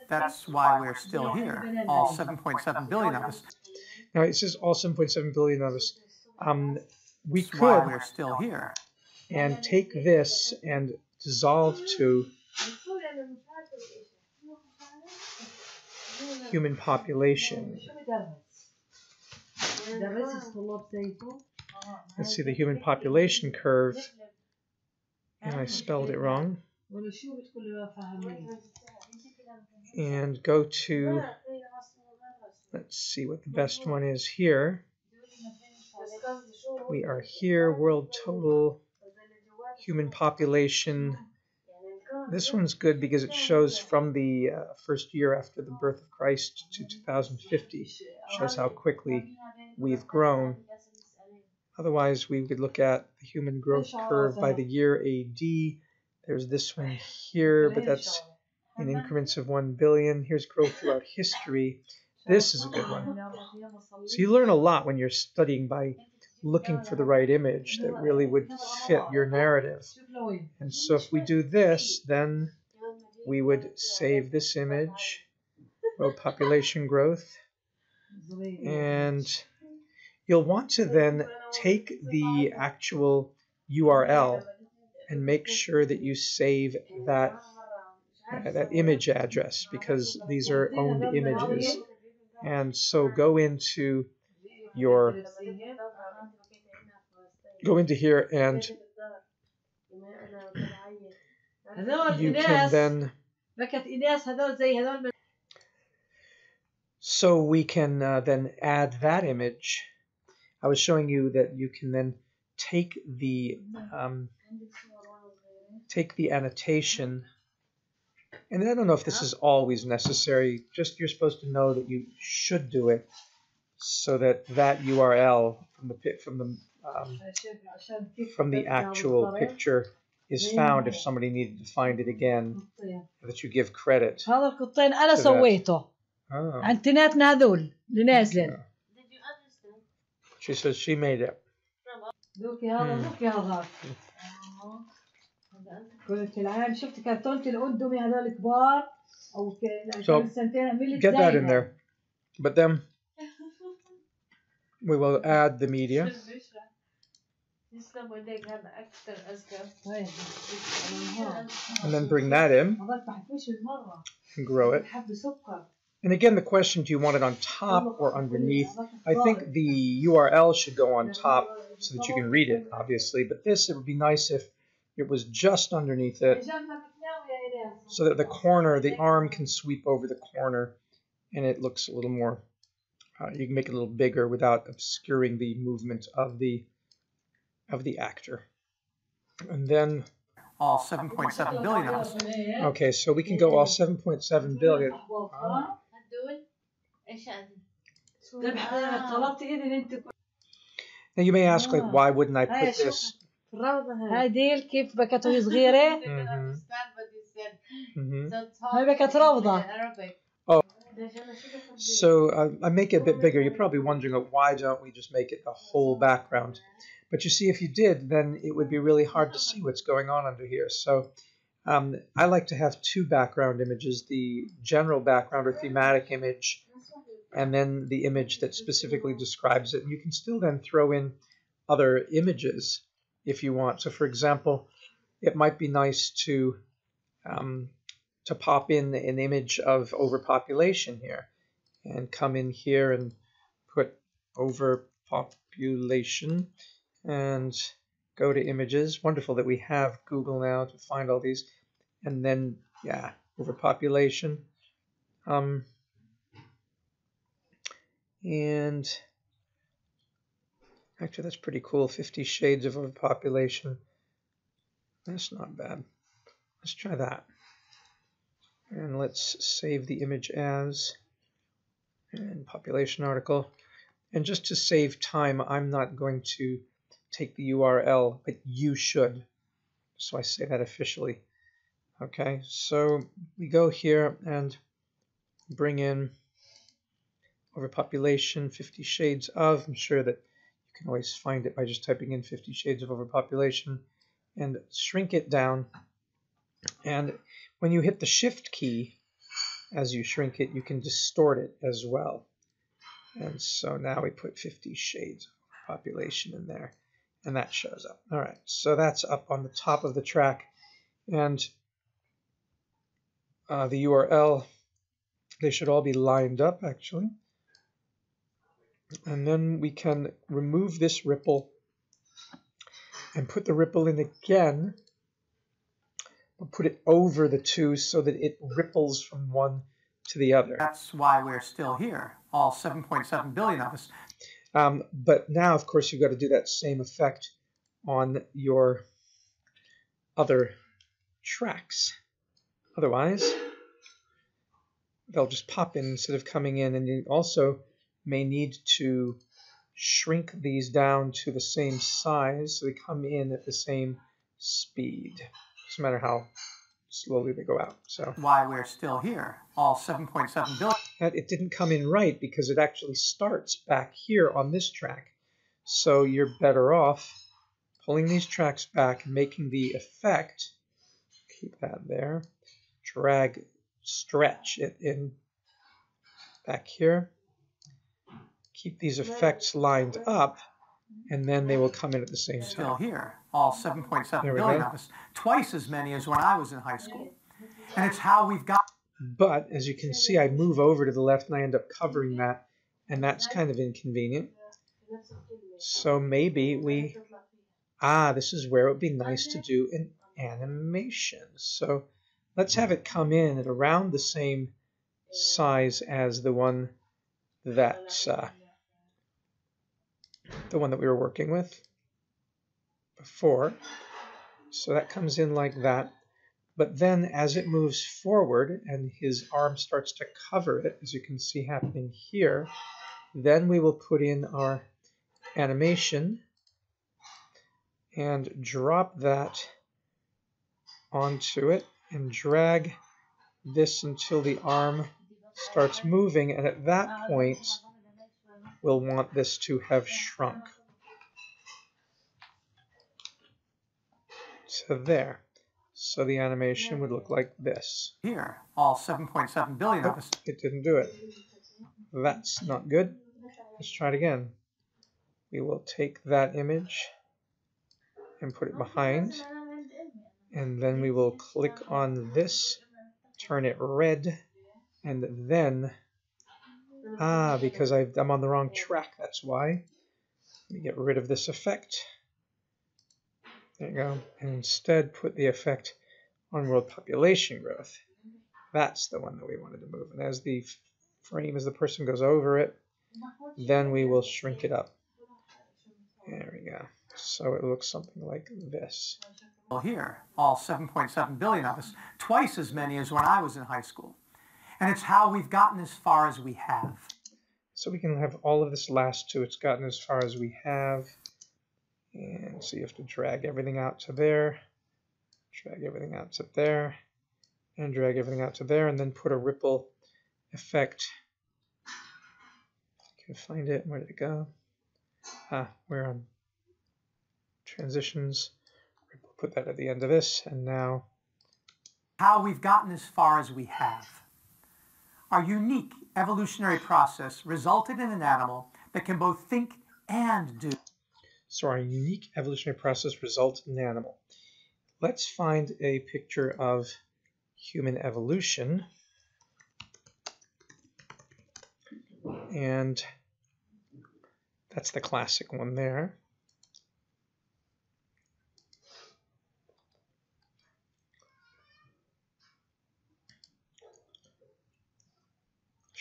That's why we're still here, all 7.7 billion of us. Now it says all 7.7 billion of us. Um, we That's why could we're still here. and take this and dissolve to human population. Let's see the human population curve, and I spelled it wrong. And go to let's see what the best one is here. We are here, world total, human population. This one's good because it shows from the uh, first year after the birth of Christ to 2050. Shows how quickly we've grown. Otherwise, we would look at the human growth curve by the year AD. There's this one here, but that's in increments of 1 billion. Here's growth throughout history. This is a good one. So you learn a lot when you're studying by looking for the right image that really would fit your narrative. And so if we do this, then we would save this image, world population growth, and you'll want to then take the actual URL and make sure that you save that uh, that image address because these are owned images. And so go into your go into here and you can then so we can uh, then add that image. I was showing you that you can then take the um, take the annotation and I don't know if this is always necessary just you're supposed to know that you should do it so that that URL from the from the um, from the actual picture is found if somebody needed to find it again. That you give credit. هذا القطين أنا تبعت. سويته Oh. عن تناتنا هذول اللي نازلين She says she made it. ذوكي هذا مم. ذوكي هذا قلت العام شفت كرتونة الأندمي هذول كبار أو ك- So, كان سنتين عملت Get that in زيها. there. But then we will add the media. [LAUGHS] يسلم ايديك هذا اكثر اذكر طيب. أنا and then bring that in هذاك ما حبوش بالمرة and grow it. حب سكر And again, the question, do you want it on top or underneath? I think the URL should go on top so that you can read it, obviously. But this, it would be nice if it was just underneath it so that the corner, the arm can sweep over the corner and it looks a little more, uh, you can make it a little bigger without obscuring the movement of the, of the actor. And then, All 7.7 billion of us. okay, so we can go all 7.7 billion. هدول ايش هذا؟ طلبت ايدي انت Now you may ask, like, why wouldn't I put this? هاي ديل كيف بكت وهي صغيرة Mhm. Understand what you said. hmm So talk هاي بكت روضة in Arabic. So uh, I make it a bit bigger. You're probably wondering, oh, why don't we just make it the whole background? But you see, if you did, then it would be really hard to see what's going on under here. So um, I like to have two background images, the general background or thematic image, and then the image that specifically describes it. And you can still then throw in other images if you want. So for example, it might be nice to um, to pop in an image of overpopulation here and come in here and put overpopulation and go to images. Wonderful that we have Google now to find all these. And then, yeah, overpopulation. Um, and actually, that's pretty cool. 50 shades of overpopulation. That's not bad. Let's try that. And let's save the image as and population article. And just to save time, I'm not going to take the URL, but you should. So I say that officially. Okay, so we go here and bring in overpopulation, 50 shades of. I'm sure that you can always find it by just typing in 50 shades of overpopulation and shrink it down. And when you hit the shift key, as you shrink it, you can distort it as well. And so now we put 50 shades of population in there and that shows up. All right, so that's up on the top of the track. And uh, the URL, they should all be lined up actually. And then we can remove this ripple and put the ripple in again. But put it over the two so that it ripples from one to the other. That's why we're still here, all 7.7 billion of us. Um, but now, of course, you've got to do that same effect on your other tracks. Otherwise, they'll just pop in instead of coming in. And you also may need to shrink these down to the same size so they come in at the same speed. Doesn't matter how slowly they go out. So why we're still here, all 7.7 billion. It didn't come in right because it actually starts back here on this track. So you're better off pulling these tracks back, and making the effect, keep that there, drag, stretch it in back here, keep these effects lined up, and then they will come in at the same time. Still here, all 7.7 billion of us, twice as many as when I was in high school. And it's how we've got. But as you can see, I move over to the left and I end up covering that, and that's kind of inconvenient. So maybe we, ah, this is where it would be nice to do an animation. So let's have it come in at around the same size as the one that uh, the one that we were working with before. So that comes in like that. But then as it moves forward and his arm starts to cover it, as you can see happening here, then we will put in our animation and drop that onto it and drag this until the arm starts moving. And at that point, we'll want this to have shrunk. So there. So the animation would look like this. Here, all 7.7 billion of us. It didn't do it. That's not good. Let's try it again. We will take that image and put it behind. And then we will click on this, turn it red, and then, ah, because i am on the wrong track, that's why. Let me get rid of this effect. There you go. And instead put the effect on world population growth. That's the one that we wanted to move. And as the frame, as the person goes over it, then we will shrink it up. There we go. So it looks something like this. Well, here, all 7.7 billion of us, twice as many as when I was in high school. And it's how we've gotten as far as we have. So we can have all of this last two. It's gotten as far as we have. And so you have to drag everything out to there, drag everything out to there, and drag everything out to there, and then put a ripple effect. I can find it. Where did it go? Ah, we're on transitions. We'll put that at the end of this, and now how we've gotten as far as we have. Our unique evolutionary process resulted in an animal that can both think and do. So our unique evolutionary process results in an animal. Let's find a picture of human evolution. And that's the classic one there.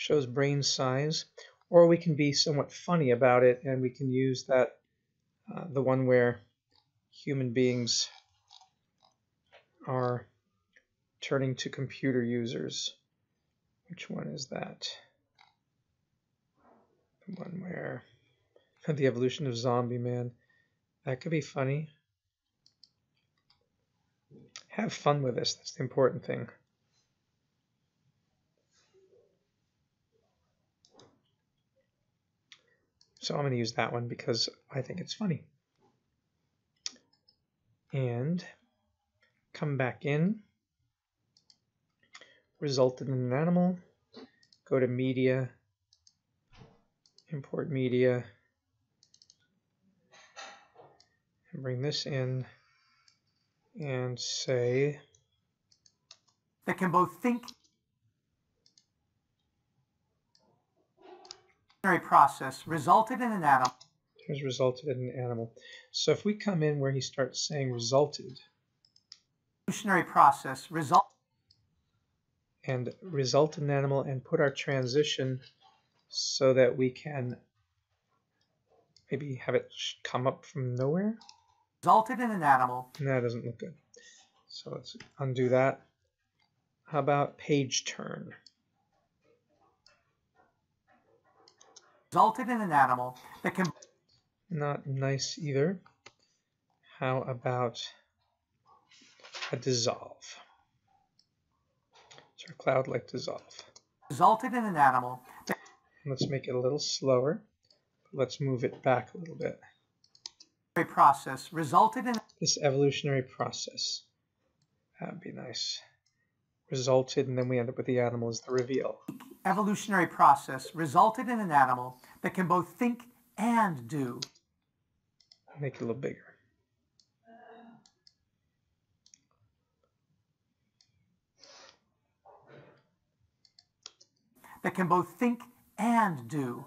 Shows brain size. Or we can be somewhat funny about it and we can use that, uh, the one where human beings are turning to computer users. Which one is that? The one where [LAUGHS] the evolution of zombie man. That could be funny. Have fun with this. That's the important thing. So I'm going to use that one because I think it's funny. And come back in, resulted in an animal, go to media, import media, and bring this in. And say that can both think process resulted in an animal has resulted in an animal. So if we come in where he starts saying resulted, evolutionary process result and result in an animal and put our transition so that we can maybe have it come up from nowhere. Resulted in an animal. No, that doesn't look good. So let's undo that. How about page turn? Resulted in an animal that can. Not nice either. How about a dissolve? So our cloud like dissolve. Resulted in an animal. Let's make it a little slower. Let's move it back a little bit. Process resulted in this evolutionary process. That'd be nice. Resulted, and then we end up with the animal as the reveal. Evolutionary process resulted in an animal that can both think and do. Make it a little bigger. that can both think and do.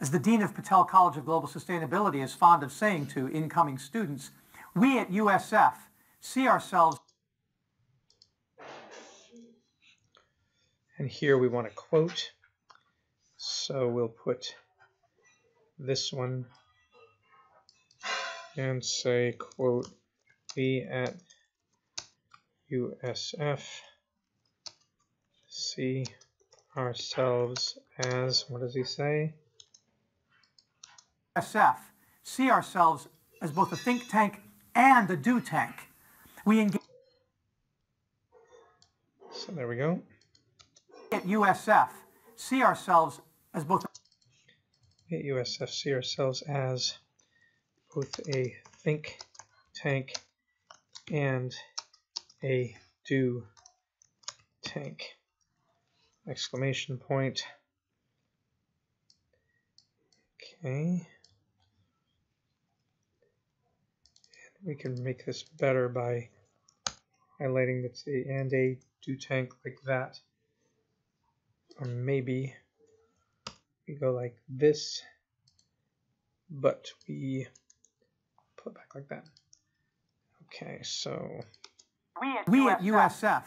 As the Dean of Patel College of Global Sustainability is fond of saying to incoming students, we at USF see ourselves. And here we want to quote. So we'll put this one and say, quote, we at USF see ourselves as, what does he say? SF see ourselves as both a think tank and a do tank. We engage. So there we go. At USF, see ourselves as both. At USF, see ourselves as both a think tank and a do tank exclamation point. Okay. And we can make this better by highlighting the and a do tank like that. Or maybe we go like this, but we put back like that. Okay, so we at USF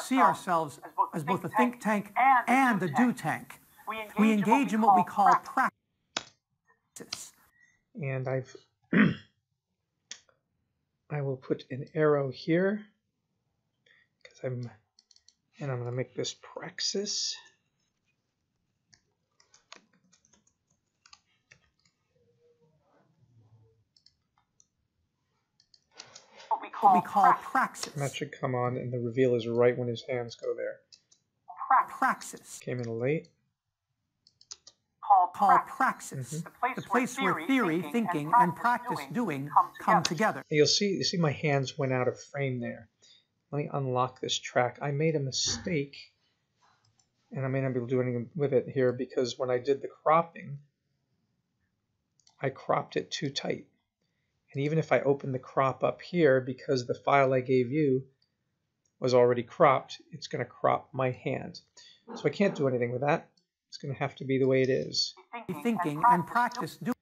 see ourselves as both a think tank and a do tank. We engage in what we call praxis. And I've [CLEARS THROAT] I will put an arrow here because I'm and I'm going to make this praxis. What we call praxis. that should come on, and the reveal is right when his hands go there. praxis. Came in late. Called praxis. Mm-hmm. The place where theory, thinking, and practice, doing come together. You'll see, you see my hands went out of frame there. Let me unlock this track. I made a mistake, and I may not be able to do anything with it here because when I did the cropping, I cropped it too tight. And even if I open the crop up here, because the file I gave you was already cropped, it's going to crop my hand. So I can't do anything with that. It's going to have to be the way it is. Thinking and practice doing.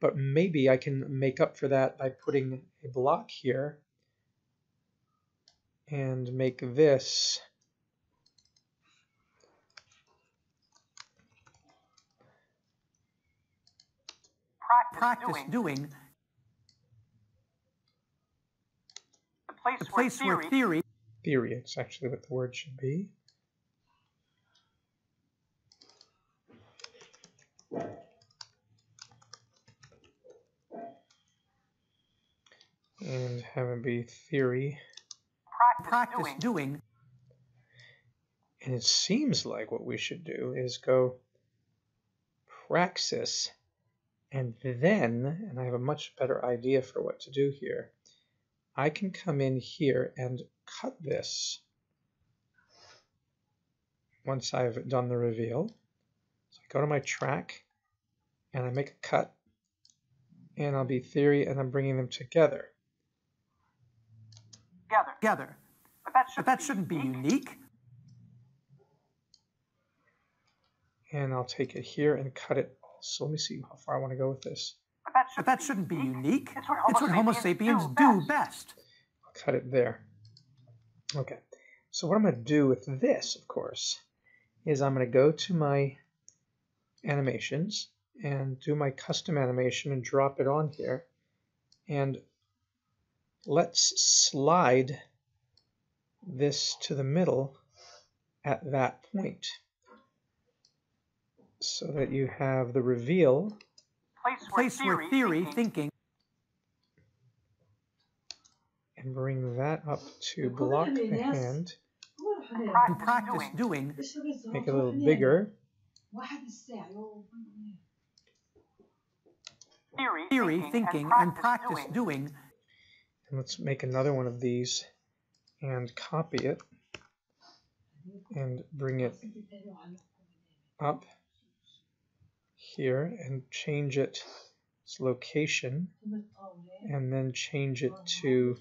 But maybe I can make up for that by putting a block here and make this practice doing. The place where theory theory. It's actually what the word should be. And have it be theory. practice doing. And it seems like what we should do is go praxis and then, and I have a much better idea for what to do here, I can come in here and cut this once I've done the reveal. So I go to my track and I make a cut and I'll be theory and I'm bringing them together. Together. Together. But that, should but that shouldn't be unique. And I'll take it here and cut it. So let me see how far I want to go with this. But that, should but that shouldn't be unique. It's what Homo, it's what Homo sapiens, sapiens do best. I'll cut it there. Okay, so what I'm going to do with this, of course, is I'm going to go to my animations and do my custom animation and drop it on here. And let's slide this to the middle at that point so that you have the reveal. Place where, theory, where theory thinking, thinking and bring that up to block the hand. And practice doing. Make it a little bigger. Theory, Theory thinking, and practice doing. And let's make another one of these and copy it and bring it. up here and change it its location and then change it to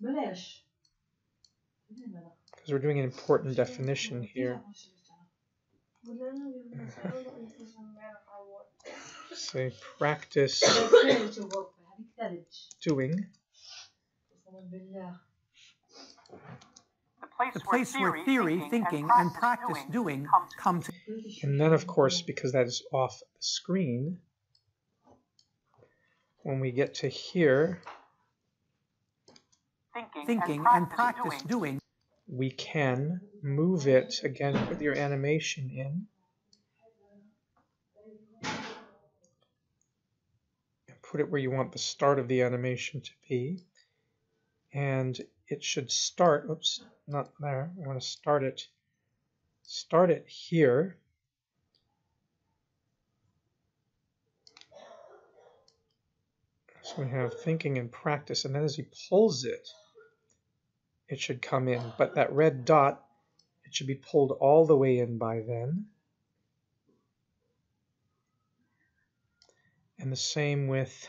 because we're doing an important definition here. Say practice doing. The place where theory, thinking, and practice doing come to. And then, of course, because that is off the screen, when we get to here, thinking, thinking and practice doing. we can move it again with your animation in. And put it where you want the start of the animation to be. And it should start, oops, not there. I want to start it, start it here. So we have thinking and practice, and then as he pulls it, it should come in. But that red dot, it should be pulled all the way in by then. And the same with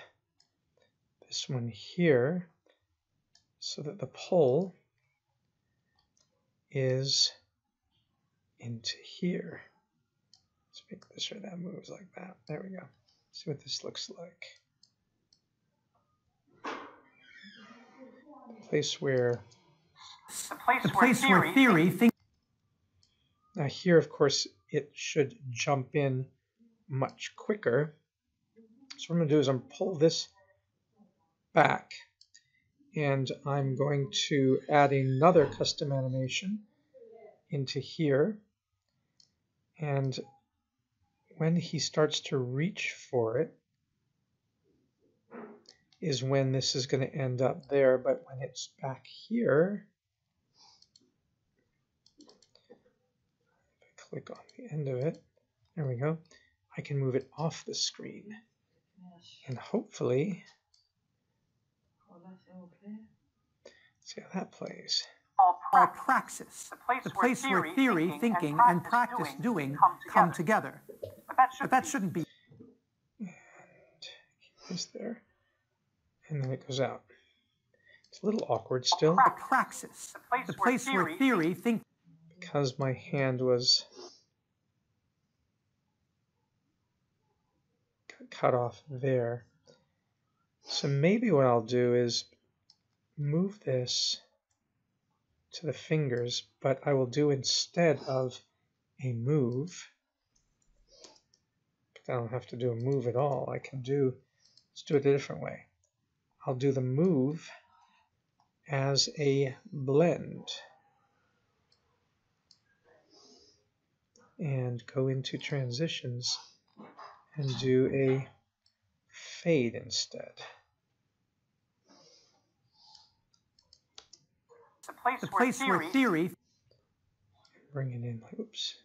this one here, so that the pull is into here. Let's make this sure that moves like that. There we go. see what this looks like. place where the place, the place where, where theory, thinks. Now here, of course, it should jump in much quicker. So what I'm going to do is I'm pull this back and I'm going to add another custom animation into here. And when he starts to reach for it is when this is going to end up there. But when it's back here, if I click on the end of it, there we go, I can move it off the screen. And hopefully, see how that plays. All praxis, the place where theory, thinking, and practice, doing come together. But that shouldn't be Is there? And then it goes out. It's a little awkward still a praxis, the place where theory, think, because my hand was cut off there. So maybe what I'll do is move this to the fingers, but I will do instead of a move. I don't have to do a move at all. I can do, let's do it a different way. I'll do the move as a blend. And go into transitions and do a fade instead. The place where theory, Bring it in oops.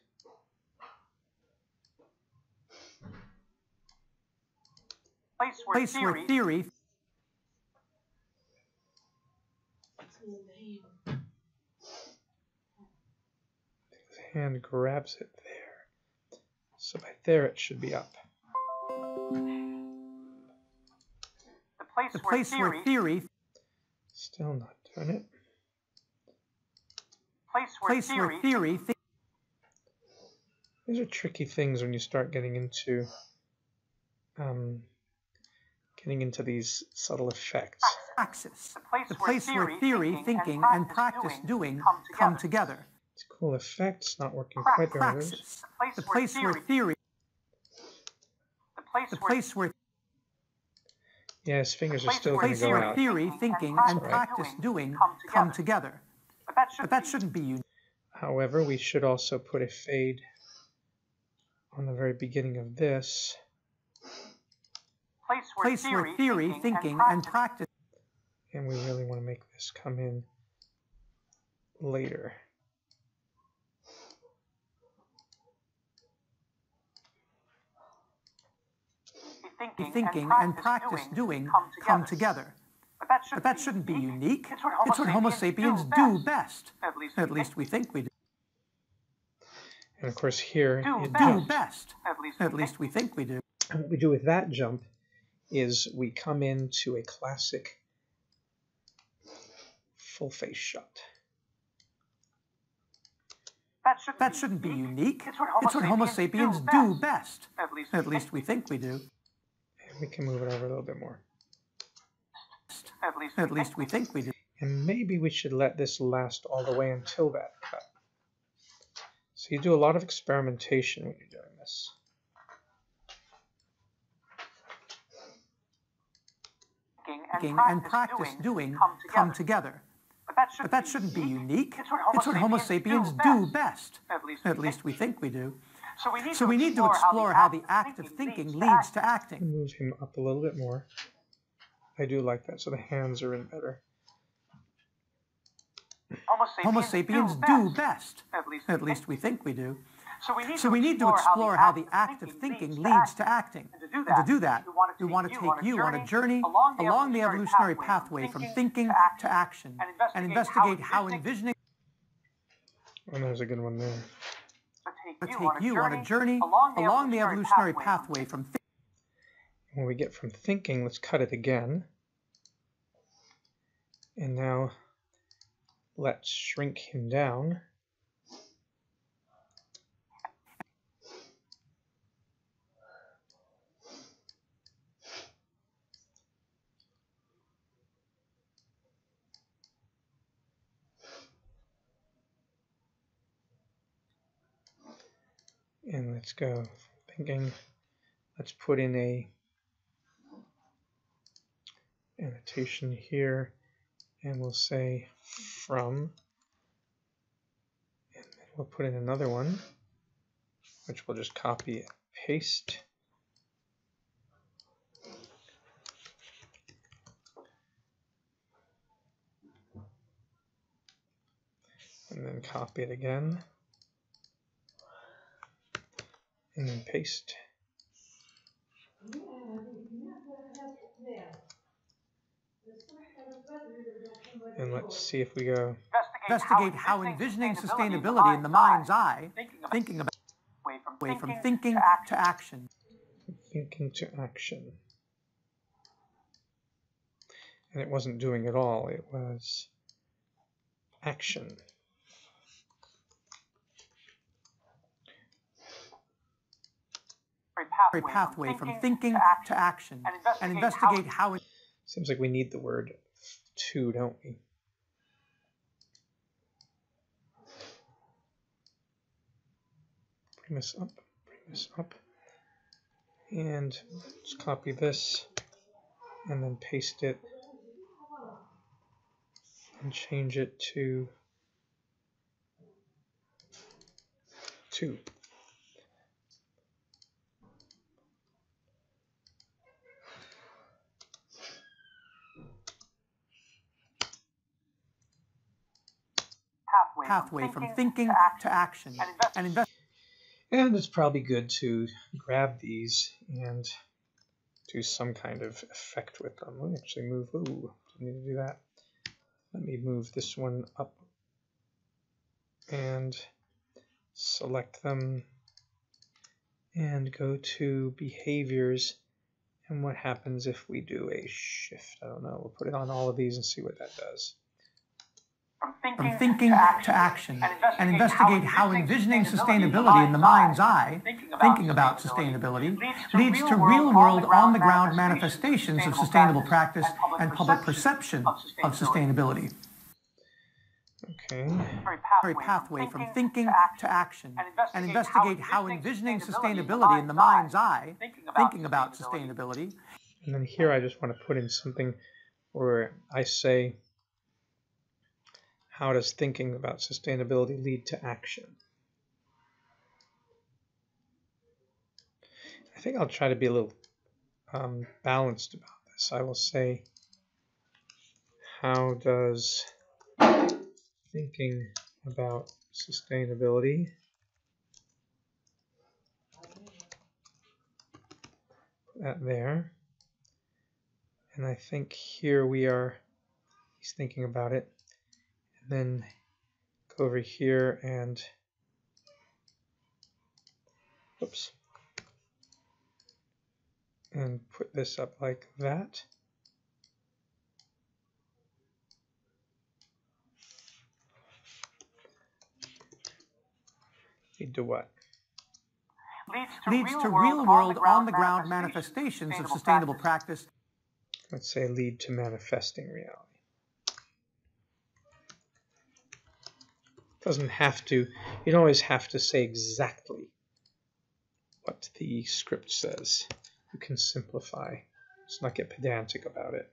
place where theory, The hand grabs it there. So by there it should be up. the place where theory, Still not doing it. Place where theory, thi- These are tricky things when you start getting into um, getting into these subtle effects. praxis, the place where theory, thinking, and practice, doing come together. It's cool effects, not working Pra- quite there. it is. Praxis, the place where theory, the place where Yeah, his fingers are still going place to go where out. theory, thinking, and right. practice, doing come together. But that shouldn't be unique. However, we should also put a fade on the very beginning of this. Place where theory, thinking, and practice, And we really want to make this come in later. thinking, and practice, doing come together. But that shouldn't be unique. It's what Homo sapiens do best. At least we think we do. And of course here it Do best. At least we think we do. And what we do with that jump is we come into a classic full face shot. That shouldn't be unique. It's what Homo sapiens do best. At least we think we do. And we can move it over a little bit more. At least At least we think we do. And maybe we should let this last all the way until that cut. So you do a lot of experimentation when you're doing this. Thinking and practice, doing come together. But that shouldn't be unique. It's what Homo sapiens do best. At least we think we do. So we need to explore how the act of thinking leads to acting. Move him up a little bit more. I do like that, so the hands are in better. Homo sapiens do best. At least we think we do. So we need to explore how the act of thinking leads to acting. And to do that, we want to take you on a journey along the evolutionary pathway from thinking to action and investigate how envisioning And there's a good one there. will take you on a journey along the evolutionary pathway from thi- When we get from thinking, let's cut it again. And now let's shrink him down. And let's go thinking. Let's put in a annotation here and we'll say from and then we'll put in another one which we'll just copy and paste and then copy it again and then paste. And let's see if we go Investigate how envisioning sustainability in the mind's eye, thinking about way from thinking to action. thinking to action. And it wasn't doing it all, it was action. A pathway from thinking to action and investigate how it Seems like we need the word to, don't we? Bring this up, bring this up. And let's copy this and then paste it and change it to two. Pathway from thinking to action and invest And it's probably good to grab these and do some kind of effect with them. Let me actually move, ooh, I need to do that. Let me move this one up and select them and go to behaviors and what happens if we do a shift. I don't know, we'll put it on all of these and see what that does. From thinking to action and investigate how envisioning sustainability in the mind's eye, thinking about sustainability, leads to real-world on-the-ground manifestations of sustainable practice and public perception of sustainability. Okay, A pathway from thinking to action and investigate how envisioning sustainability in the mind's eye, thinking about sustainability, and then here I just want to put in something where I say, how does thinking about sustainability lead to action? I think I'll try to be a little um, balanced about this. I will say, how does thinking about sustainability put that there. And I think here we are, he's thinking about it then go over here and oops and put this up like that. Lead to what? Leads to real-world on-the-ground manifestations of sustainable practice. Let's say lead to manifesting reality doesn't have to, you don't always have to say exactly what the script says. You can simplify. Let's not get pedantic about it.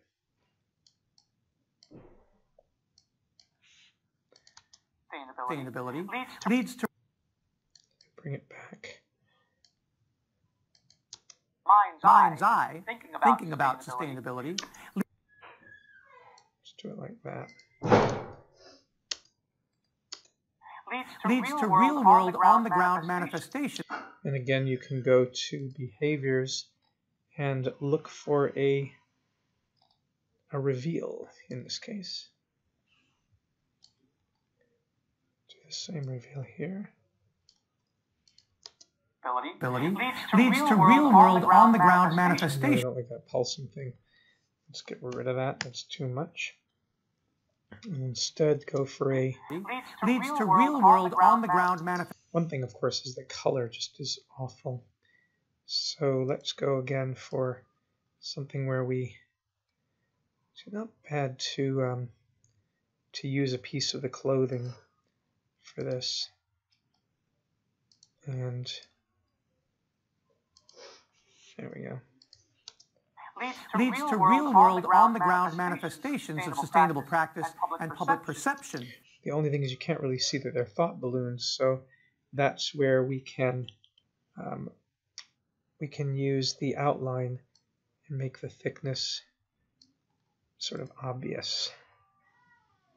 sustainability leads to Bring it back. mind's eye thinking about sustainability Let's do it like that. Leads to real-world on-the-ground manifestation And again, you can go to behaviors and look for a a reveal in this case. Do the same reveal here. ability leads to real-world on-the-ground manifestation. I don't like that pulsing thing. Let's get rid of that. That's too much. And instead, go for a. leads to real-world on-the-ground manifest. One thing, of course, is the color just is awful. So let's go again for something where we. It's not bad to um, to use a piece of the clothing for this. And there we go. Leads to real-world on-the-ground manifestations of sustainable practice and public perception The only thing is you can't really see that they're thought balloons, so that's where we can um, we can use the outline and make the thickness sort of obvious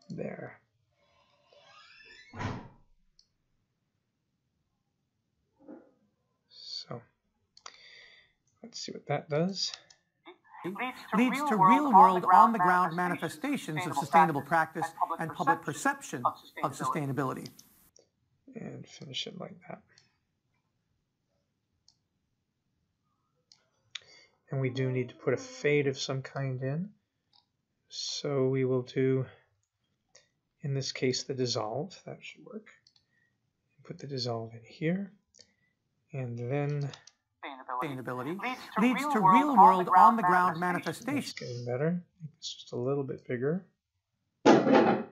there. So Let's see what that does. Leads to real-world, on-the-ground manifestations of sustainable practice and public perception of sustainability. And finish it like that. And we do need to put a fade of some kind in. So we will do, in this case, the dissolve. That should work. Put the dissolve in here. And then sustainability leads to real-world, on-the-ground manifestations. Getting better. It's just a little bit bigger. Okay.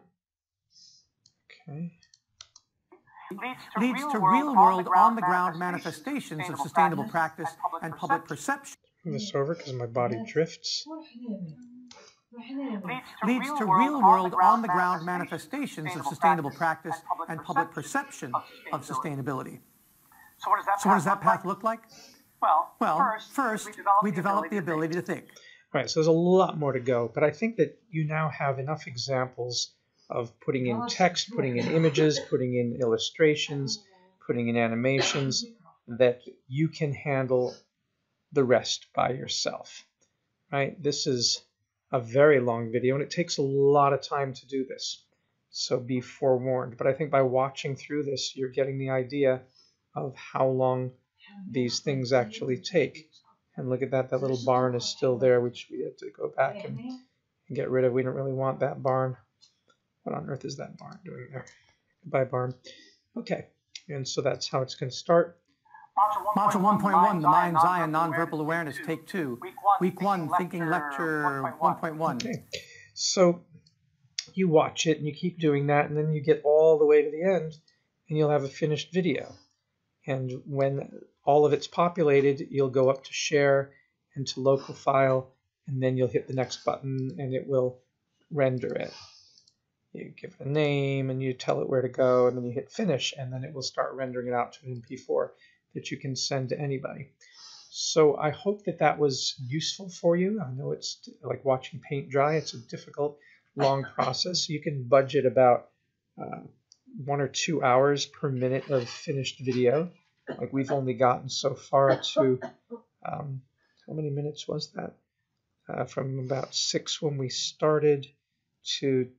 Leads to real-world, on-the-ground manifestations of sustainable practice and public perception. Move this over because my body drifts. Leads to real-world, on-the-ground manifestations of sustainable practice and public perception of sustainability. So what does that path look like? Well, well first, we develop the ability to think. Right. so there's a lot more to go, but I think that you now have enough examples of putting in text, putting in images, putting in illustrations, putting in animations that you can handle the rest by yourself. Right? This is a very long video and it takes a lot of time to do this. So be forewarned. But I think by watching through this, you're getting the idea of how long these things actually take. And look at that, that little barn is still there, which we had to go back and, and get rid of. We don't really want that barn. What on earth is that barn doing there? Goodbye, barn. Okay, and so that's how it's going to start. Module 1.1, the Mind's Eye and Nonverbal Awareness, Take 2. Week 1, Thinking Lecture 1.1. Okay, so you watch it and you keep doing that, and then you get all the way to the end, and you'll have a finished video. And when all of it's populated, you'll go up to share and to local file, and then you'll hit the next button and it will render it. You give it a name and you tell it where to go, and then you hit finish, and then it will start rendering it out to an MP4 that you can send to anybody. So I hope that that was useful for you. I know it's like watching paint dry. It's a difficult, long [LAUGHS] process. You can budget about uh, one or two hours per minute of finished video. Like we've only gotten so far to, um, how many minutes was that? Uh, from about six when we started to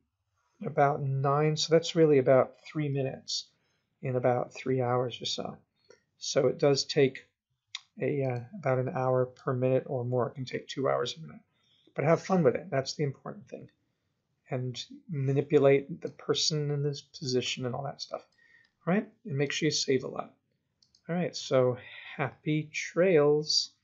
about nine. So that's really about three minutes in about three hours or so. So it does take a uh, about an hour per minute or more. It can take two hours a minute. But have fun with it. That's the important thing. And manipulate the person in this position and all that stuff. All right? And make sure you save a lot. All right, so happy trails.